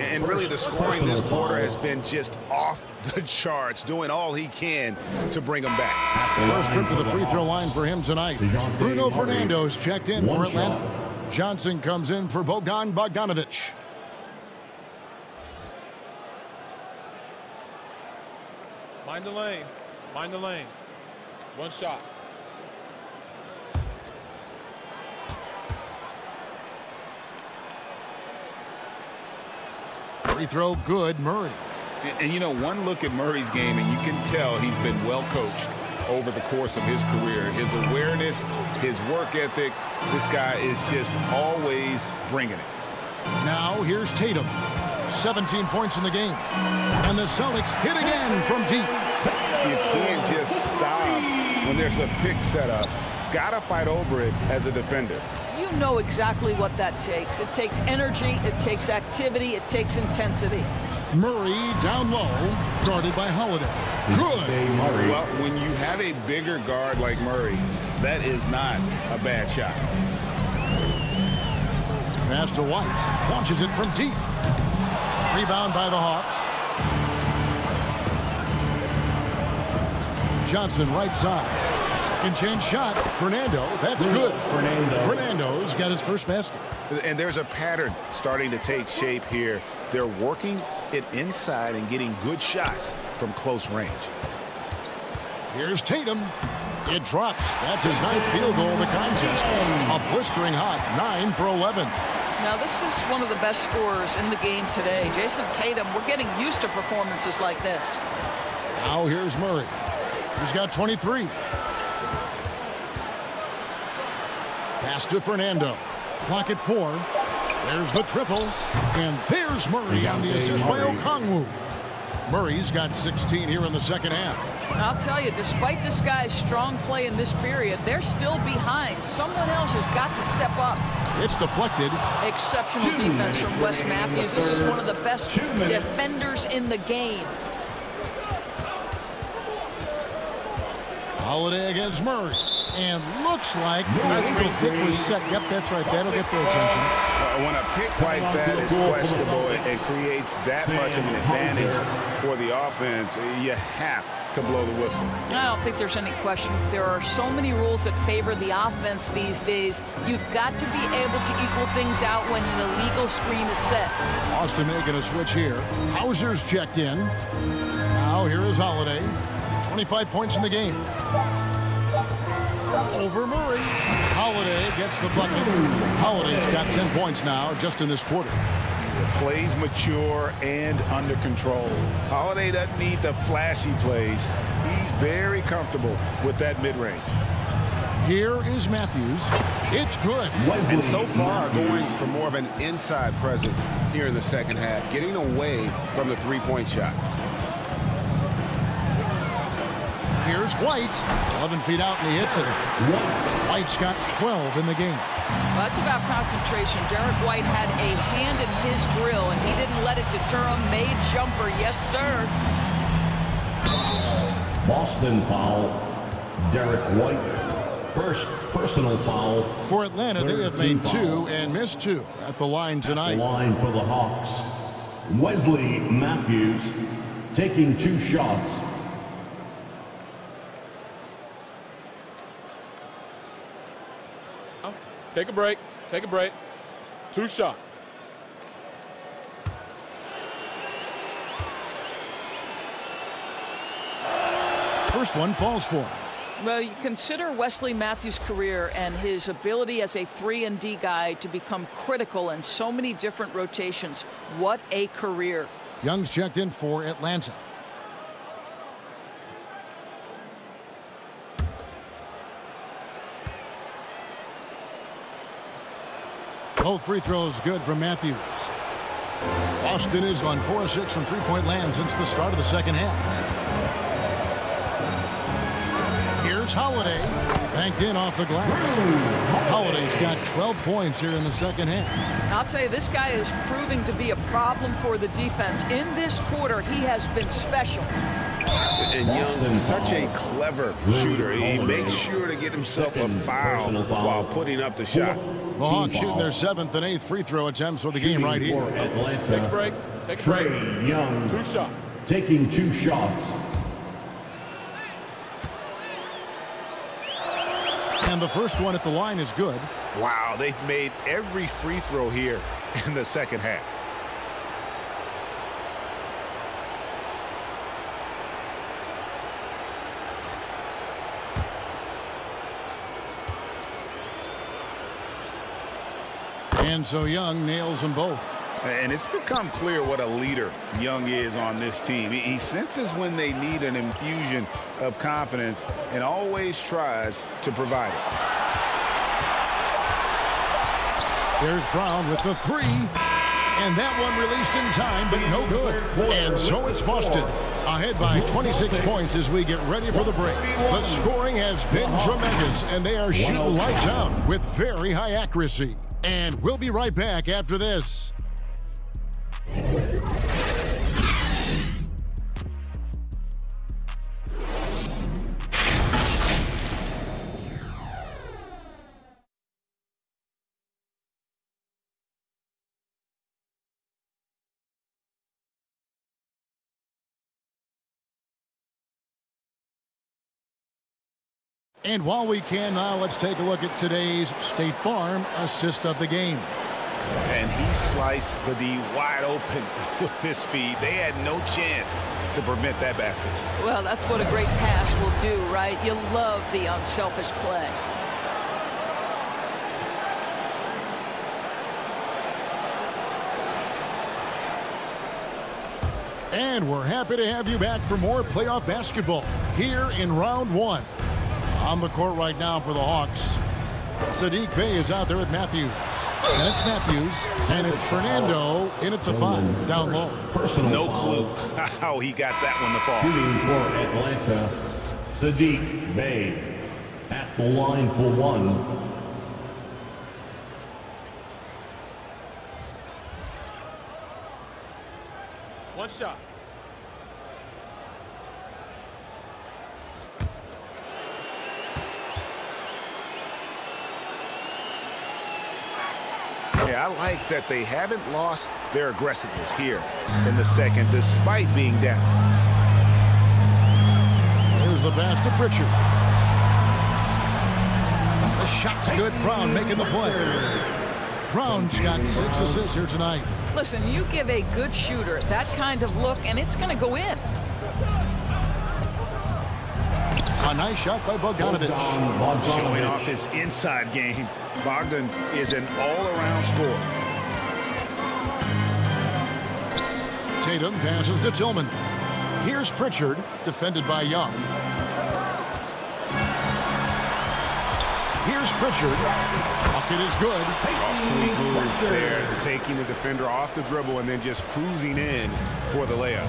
And really the scoring this quarter has been just off the charts, doing all he can to bring them back. First trip to the free throw line for him tonight. Bruno Fernando's checked in for Atlanta. Johnson comes in for Bogan Bogdanovich. Mind the lanes. Mind the lanes. One shot. Free throw good, Murray. And, and, you know, one look at Murray's game, and you can tell he's been well coached over the course of his career. His awareness, his work ethic, this guy is just always bringing it. Now here's Tatum. 17 points in the game. And the Celtics hit again from deep. You can't just stop when there's a pick set up. Got to fight over it as a defender. You know exactly what that takes. It takes energy, it takes activity, it takes intensity. Murray down low, guarded by Holiday. Good. Well, when you have a bigger guard like Murray, that is not a bad shot. Pass to White. Launches it from deep. Rebound by the Hawks. Johnson right side. Second chance shot. Fernando. That's good. Fernando. Fernando's got his first basket. And there's a pattern starting to take shape here. They're working it inside and getting good shots from close range. Here's Tatum. It drops. That's his ninth field goal of the contest. A blistering hot 9 for 11. Now, this is one of the best scorers in the game today. Jayson Tatum, we're getting used to performances like this. Now here's Murray. He's got 23. Pass to Fernando. Clock at four. There's the triple. And there's Murray on the assist by Okongwu. Murray's got 16 here in the second half. I'll tell you, despite this guy's strong play in this period, they're still behind. Someone else has got to step up. It's deflected. Exceptional defense from Wes Matthews. This is one of the best defenders in the game. Holiday against Murray. And looks like the illegal kick was set. Yep, that's right. That'll get their attention. Uh, when a pick like that is questionable, it, it creates that much of an advantage for the offense. You have to blow the whistle. I don't think there's any question. There are so many rules that favor the offense these days. You've got to be able to equal things out when an illegal screen is set. Austin making a switch here. Hauser's checked in. Now here is Holiday. 25 points in the game. Over Murray. Holiday gets the bucket. Holiday's got 10 points now just in this quarter. The plays mature and under control. Holiday doesn't need the flashy plays. He's very comfortable with that mid-range. Here is Matthews. It's good. And so far, going for more of an inside presence here in the second half, getting away from the three-point shot. Here's White. 11 feet out, and he hits it. White's got 12 in the game. Well, that's about concentration. Derrick White had a hand in his grill, and he didn't let it deter him. Made jumper. Yes, sir. Boston foul. Derrick White. First personal foul. For Atlanta, they have made two and missed two at the line tonight. The line for the Hawks. Wesley Matthews taking two shots. Take a break. Take a break. Two shots. First one falls for him. Well, you consider Wesley Matthews' career and his ability as a 3 and D guy to become critical in so many different rotations. What a career. Young's checked in for Atlanta. Both free throws good from Matthews. Boston is on 4-6 from three-point land since the start of the second half. Here's Holiday. Banked in off the glass. Holiday's got 12 points here in the second half. I'll tell you, this guy is proving to be a problem for the defense. In this quarter, he has been special. And Young is such a clever shooter. He makes sure to get himself a foul while putting up the shot. The Hawks shooting their seventh and eighth free throw attempts for the game right here. Take a break. Take a break. Trae Young. Two shots. Taking two shots. And the first one at the line is good. Wow, they've made every free throw here in the second half. And so Young nails them both. And it's become clear what a leader Young is on this team. He senses when they need an infusion of confidence and always tries to provide it. There's Brown with the three. And that one released in time, but no good. And so it's Boston. Ahead by 26 points as we get ready for the break. The scoring has been tremendous, and they are shooting lights out with very high accuracy. And we'll be right back after this. And while we can now, let's take a look at today's State Farm assist of the game. And he sliced the D wide open with this feed. They had no chance to prevent that basket. Well, that's what a great pass will do, right? You love the unselfish play. And we're happy to have you back for more playoff basketball here in round one. On the court right now for the Hawks, Saddiq Bey is out there with Matthews. And it's Matthews, and it's Fernando in at the five, down low. No clue how he got that one to fall. Shooting for Atlanta, Saddiq Bey at the line for one. One shot. I like that they haven't lost their aggressiveness here in the second, despite being down. Here's the pass to Pritchard. The shot's good. Brown making the play. Brown's got six assists here tonight. Listen, you give a good shooter that kind of look, and it's going to go in. A nice shot by Bogdanovich. Showing off his inside game. Bogdan is an all-around scorer. Tatum passes to Tillman. Here's Pritchard, defended by Young. Here's Pritchard. Bucket is good. Sweet move there, taking the defender off the dribble and then just cruising in for the layup.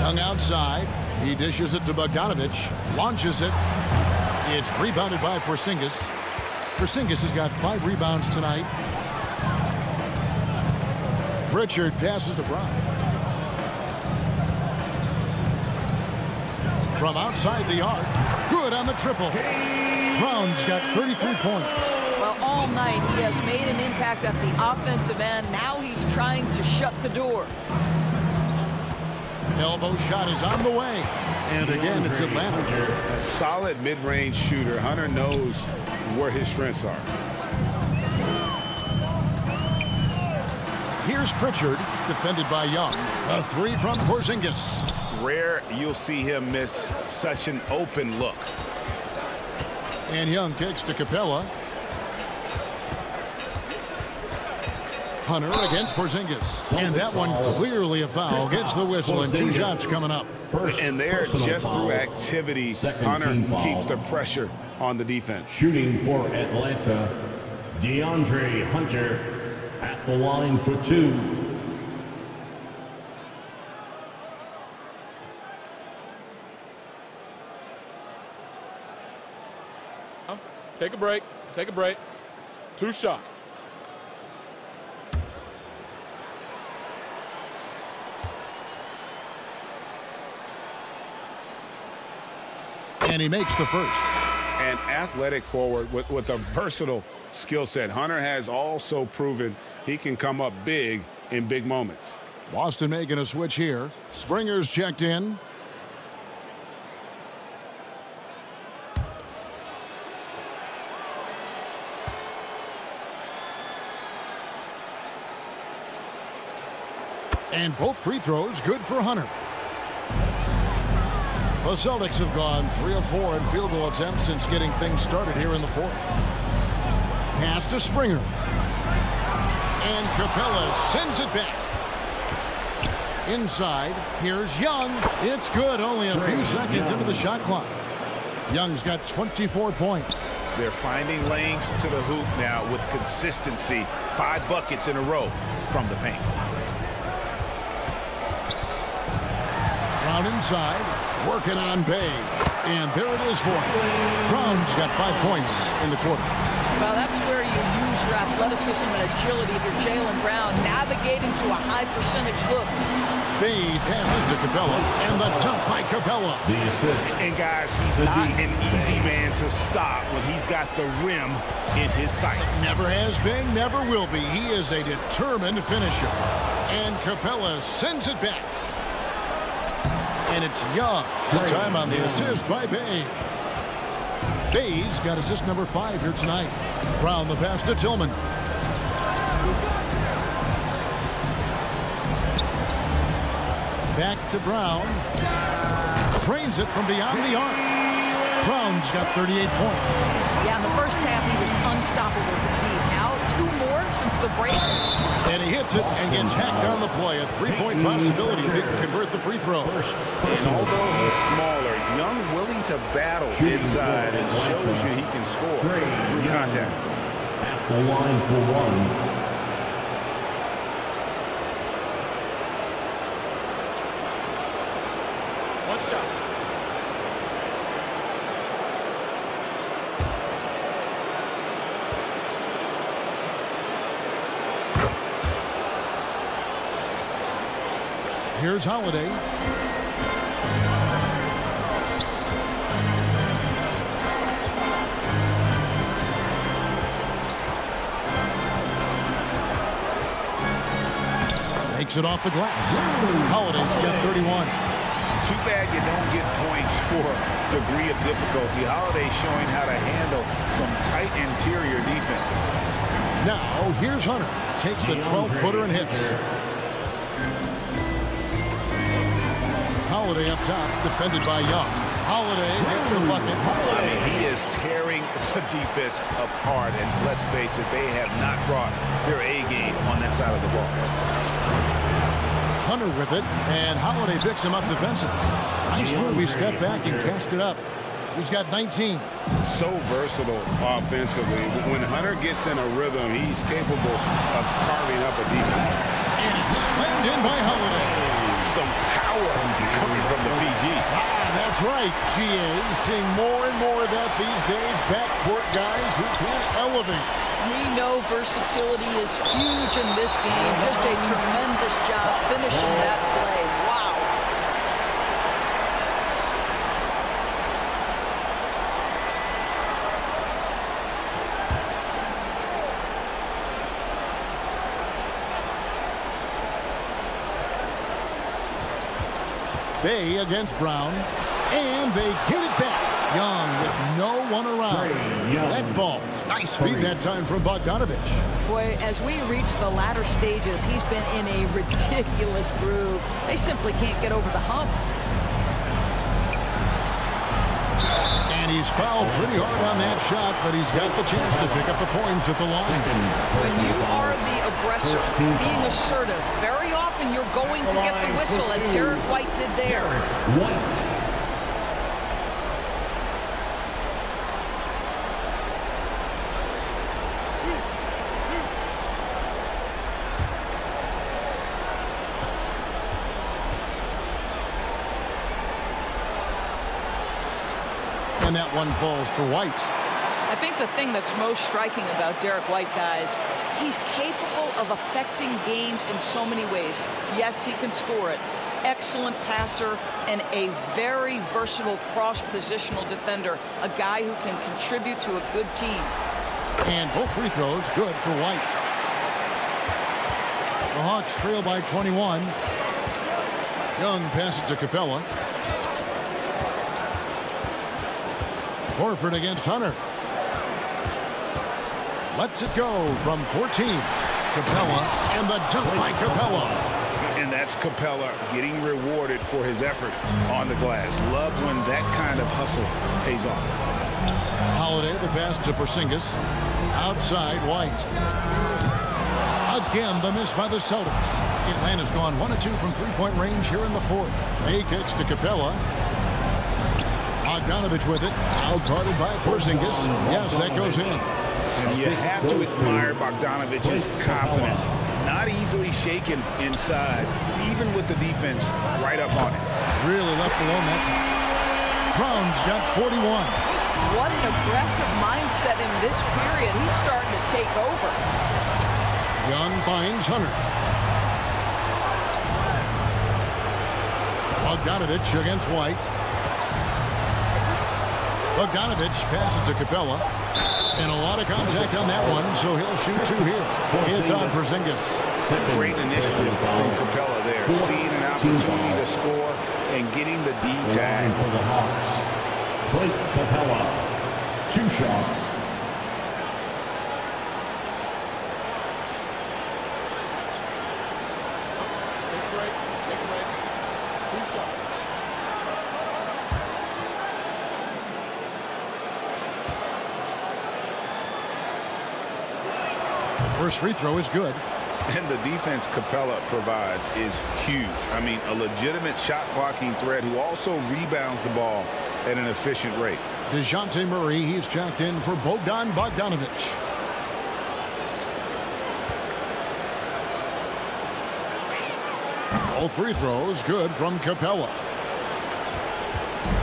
Young outside. He dishes it to Bogdanovich. Launches it. It's rebounded by Porzingis. Porzingis has got five rebounds tonight. Pritchard passes to Brown. From outside the arc. Good on the triple. Brown's got 33 points. Well, all night he has made an impact at the offensive end. Now he's trying to shut the door. Elbow shot is on the way. And again, it's Atlanta. A solid mid-range shooter. Hunter knows where his strengths are. Here's Pritchard, defended by Young. A three from Porzingis. Rare you'll see him miss such an open look. And Young kicks to Capela. Hunter against Porzingis. And that one clearly a foul. Gets the whistle and two shots coming up. And there, just through activity, Hunter keeps the pressure on the defense. Shooting for Atlanta, DeAndre Hunter at the line for two. Take a break. Take a break. Two shots. And he makes the first. An athletic forward with, with a versatile skill set. Hunter has also proven he can come up big in big moments. Boston making a switch here. Springer's checked in. And both free throws good for Hunter. The Celtics have gone 3 of 4 in field goal attempts since getting things started here in the fourth. Pass to Springer. And Capela sends it back. Inside, here's Young. It's good, only a few seconds into the shot clock. Young's got 24 points. They're finding lanes to the hoop now with consistency. Five buckets in a row from the paint. Brown inside, working on Bey. And there it is for him. Brown's got five points in the quarter. Well, that's where you use your athleticism and agility if you're Jaylen Brown, navigating to a high percentage look. Bey passes to Capela, and the dunk by Capela. The assist. And guys, he's not an easy man to stop when he's got the rim in his sights. Never has been, never will be. He is a determined finisher. And Capela sends it back. And it's Young. The time on the assist by Bey. Bey's got assist number five here tonight. Brown the pass to Tillman. Back to Brown. Trains it from beyond the arc. Brown's got 38 points. Yeah, in the first half, he was unstoppable more since the break. And he hits it and gets hacked on the play. A three-point possibility if he can convert the free throw. And although he's smaller, Young willing to battle inside and shows you he can score through contact. At the line for one. One Here's Holiday. Makes it off the glass. Holiday's got 31. Too bad you don't get points for degree of difficulty. Holiday showing how to handle some tight interior defense. Now, here's Hunter. Takes the 12-footer and hits. Holiday up top, defended by Young. Holiday gets the bucket. I mean, he is tearing the defense apart. And let's face it, they have not brought their A game on that side of the ball. Hunter with it, and Holiday picks him up defensively. Nice move. He stepped back and cast it up. He's got 19. So versatile offensively. When Hunter gets in a rhythm, he's capable of carving up a defense. And it's slammed in by Holiday. Some power coming from the PG. Ah, that's right, GA. Is seeing more and more of that these days. Backcourt guys who can elevate. We know versatility is huge in this game. Just a tremendous job finishing that play. Wow. Bey against Brown. And they get it back. Young with no one around. That falls. Nice feed that time from Bogdanovich. Boy, as we reach the latter stages, he's been in a ridiculous groove. They simply can't get over the hump. And he's fouled pretty hard on that shot, but he's got the chance to pick up the points at the line. When you are being assertive, very often you're going to get the whistle, as Derrick White did there. White. And that one falls for White. I think the thing that's most striking about Derrick White, guys, he's capable of affecting games in so many ways. Yes, he can score it. Excellent passer and a very versatile cross-positional defender. A guy who can contribute to a good team. And both free throws good for White. The Hawks trail by 21. Young passes to Capela. Horford against Hunter. Lets it go from 14. Capela and the dunk by Capela. And that's Capela getting rewarded for his effort on the glass. Love when that kind of hustle pays off. Holiday the pass to Porzingis. Outside White. Again the miss by the Celtics. Atlanta's gone 1-2 from three-point range here in the fourth. A kicks to Capela. Bogdanovich with it. Out guarded by Porzingis. Yes, that goes in. And you have to admire Bogdanovich's confidence. Not easily shaken inside, even with the defense right up on it. Really left alone that time. Brown's got 41. What an aggressive mindset in this period. He's starting to take over. Young finds Hunter. Bogdanovich against White. Bogdanovich passes to Capela. And a lot of contact on that one, so he'll shoot two here. It's on Porzingis. Great initiative from Capela there. Seeing an opportunity to score and getting the D tag. for the Hawks. Clint Capela. Two shots. Take a break. Take a break. Two shots. Free throw is good. And the defense Capela provides is huge. I mean, a legitimate shot blocking threat who also rebounds the ball at an efficient rate. DeJounte Murray, he's checked in for Bogdan Bogdanovich. All free throws good from Capela.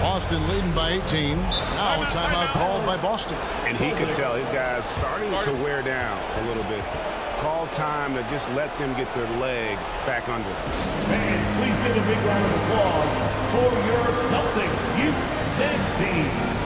Boston leading by 18. Now a timeout called by Boston. And he could tell his guys starting to wear down a little bit. Call time to just let them get their legs back under them. And please give a big round of applause for your Celtic Youth Dance Team.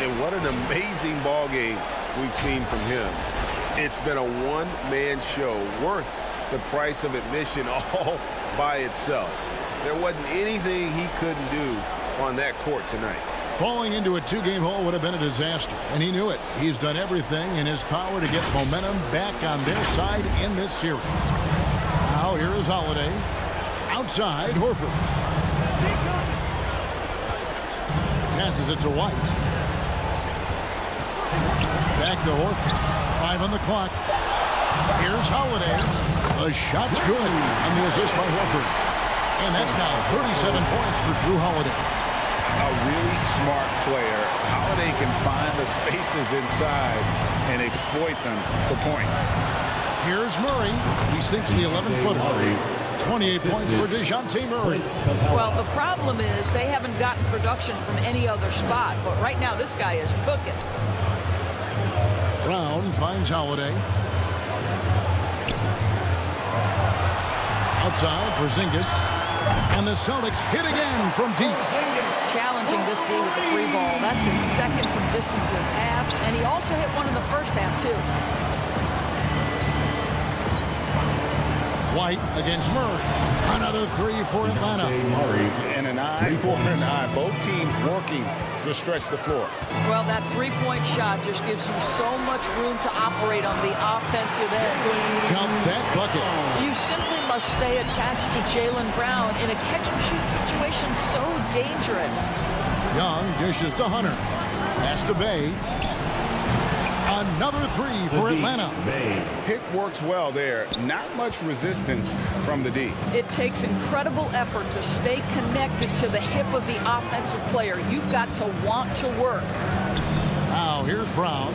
And what an amazing ball game we've seen from him. It's been a one-man show worth the price of admission all by itself. There wasn't anything he couldn't do on that court tonight. Falling into a two-game hole would have been a disaster, and he knew it. He's done everything in his power to get momentum back on their side in this series. Now here is Holiday. Outside, Horford. Passes it to White. Back to Horford. Five on the clock. Here's Holiday. The shot's good on the assist by Horford. And that's now 37 points for Jrue Holiday. A really smart player. Holiday can find the spaces inside and exploit them for points. Here's Murray. He sinks the 11-footer. 28 points for DeJounte Murray. Well, the problem is they haven't gotten production from any other spot. But right now, this guy is cooking. Brown finds Holiday. Outside, Porzingis. And the Celtics hit again from deep. Challenging this D with the three ball. That's his second from distances half. And he also hit one in the first half, too. White against Murray. Another three for Atlanta. Murray and an eye for an eye. Both teams working to stretch the floor. Well, that three-point shot just gives you so much room to operate on the offensive end. Count that bucket. You simply must stay attached to Jaylen Brown in a catch-and-shoot situation so dangerous. Young dishes to Hunter. Pass to Bey. Another three for Atlanta. Pick works well there. Not much resistance from the D. It takes incredible effort to stay connected to the hip of the offensive player. You've got to want to work. Now here's Brown.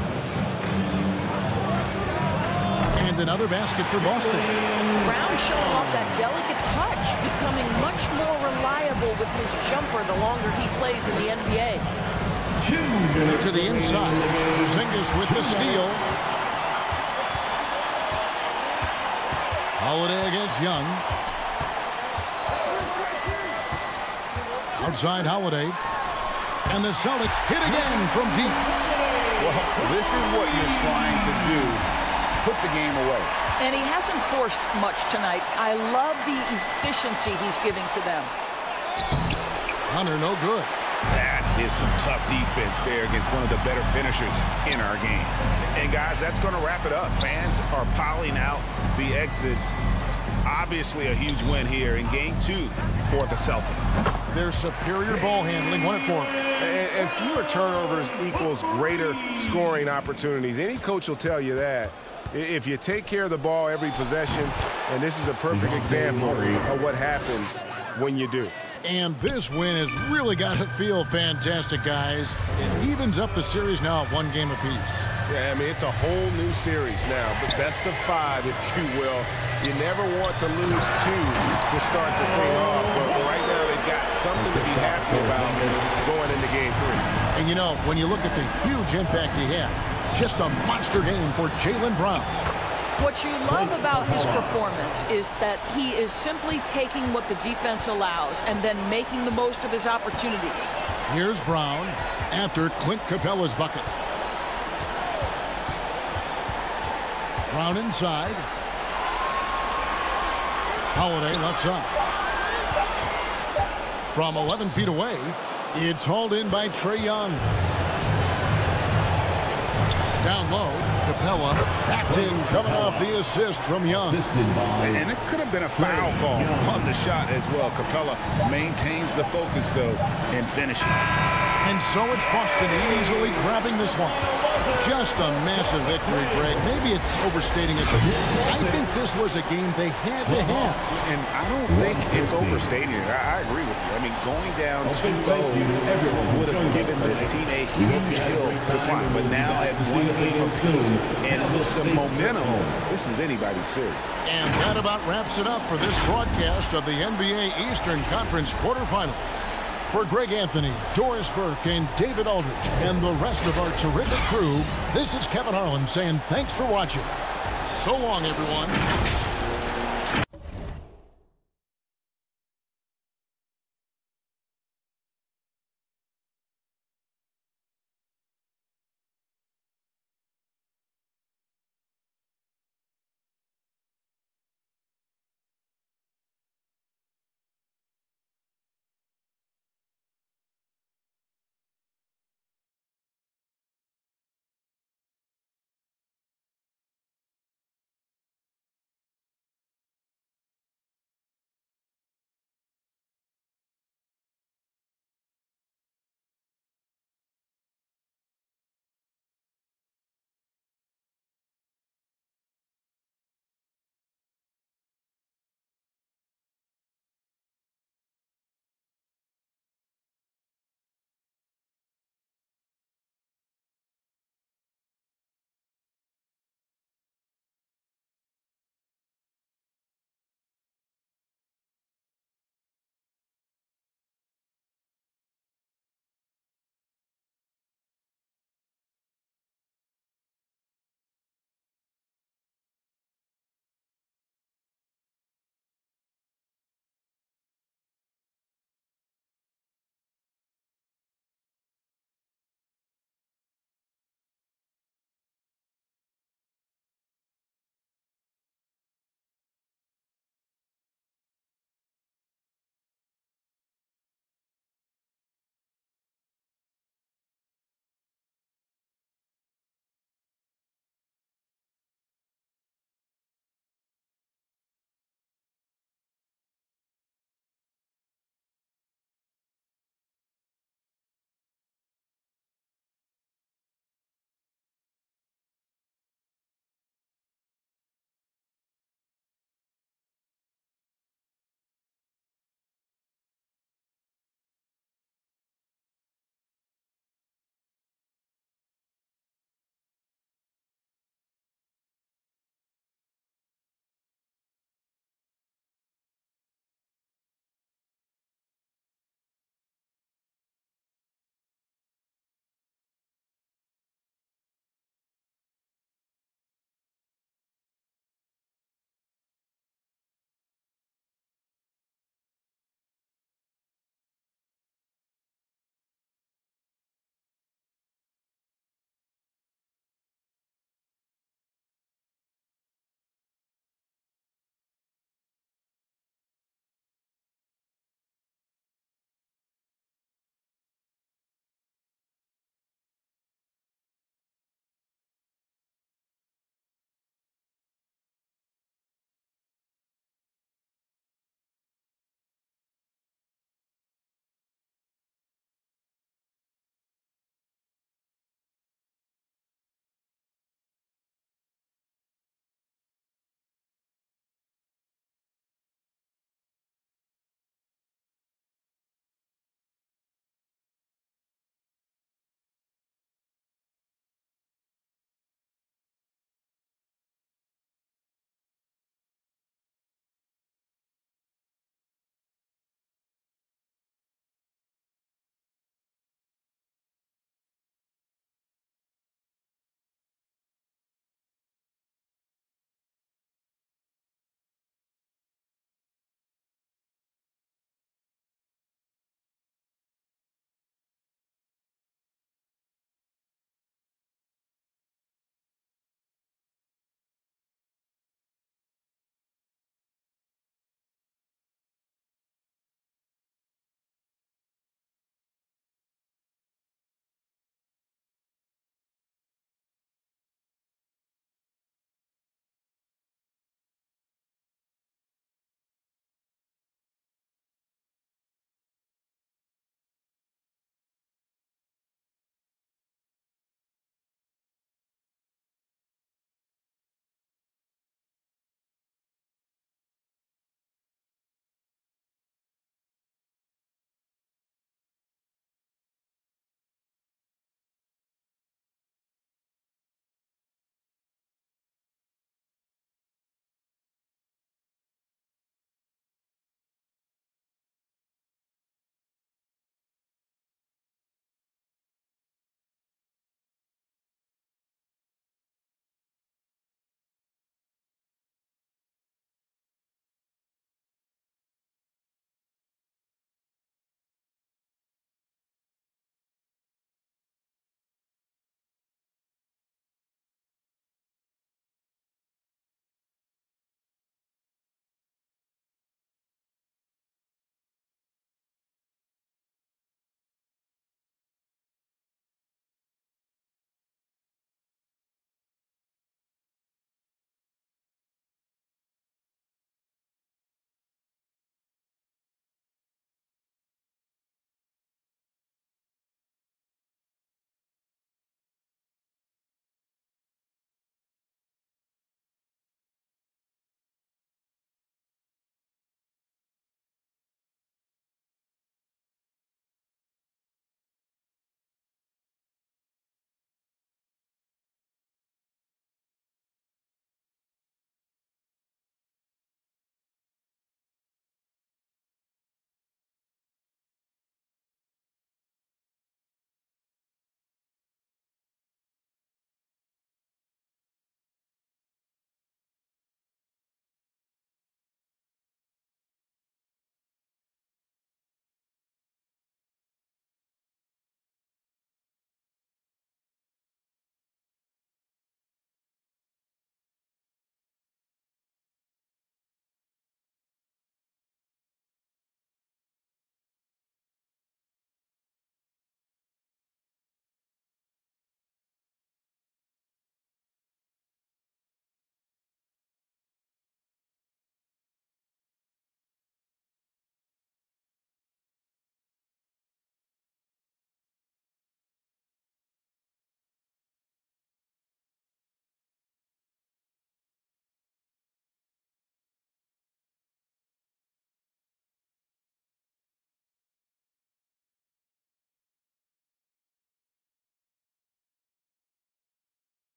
And another basket for Boston. Brown showing off that delicate touch, becoming much more reliable with his jumper the longer he plays in the NBA. To the inside. Porzingis with the steal. Holiday against Young. Outside Holiday. And the Celtics hit again from deep. Well, this is what you're trying to do. Put the game away. And he hasn't forced much tonight. I love the efficiency he's giving to them. Hunter, no good. That is some tough defense there against one of the better finishers in our game. And guys, that's going to wrap it up. Fans are piling out the exits. Obviously a huge win here in game two for the Celtics. Their superior ball handling won it for them. And, and fewer turnovers equals greater scoring opportunities. Any coach will tell you that. If you take care of the ball every possession, and this is a perfect example of what happens when you do. And this win has really got to feel fantastic, guys. It evens up the series now at one game apiece. Yeah, I mean, it's a whole new series now, but best of five, if you will. You never want to lose two to start this thing off, but right now they've got something to be happy about going into game three. And you know, when you look at the huge impact he had, just a monster game for Jaylen Brown. What you love about his performance is that he is simply taking what the defense allows and then making the most of his opportunities. Here's Brown after Clint Capela's bucket. Brown inside. Holiday left side. From 11 feet away, it's hauled in by Trae Young. Down low, Capela backs in, coming off the assist from Young. And it could have been a foul call on the shot as well. Capela maintains the focus, though, and finishes. And so it's Boston easily grabbing this one. Just a massive victory, Greg. Maybe it's overstating it, but I think this was a game they had to have. And I don't think it's overstating it. I, I agree with you. I mean, going down 2-0 would have given this team a huge hill to climb. But now at one game apiece and with some momentum, this is anybody's series. And that about wraps it up for this broadcast of the NBA Eastern Conference quarterfinals. For Greg Anthony, Doris Burke, and David Aldridge, and the rest of our terrific crew, this is Kevin Harlan saying thanks for watching. So long, everyone.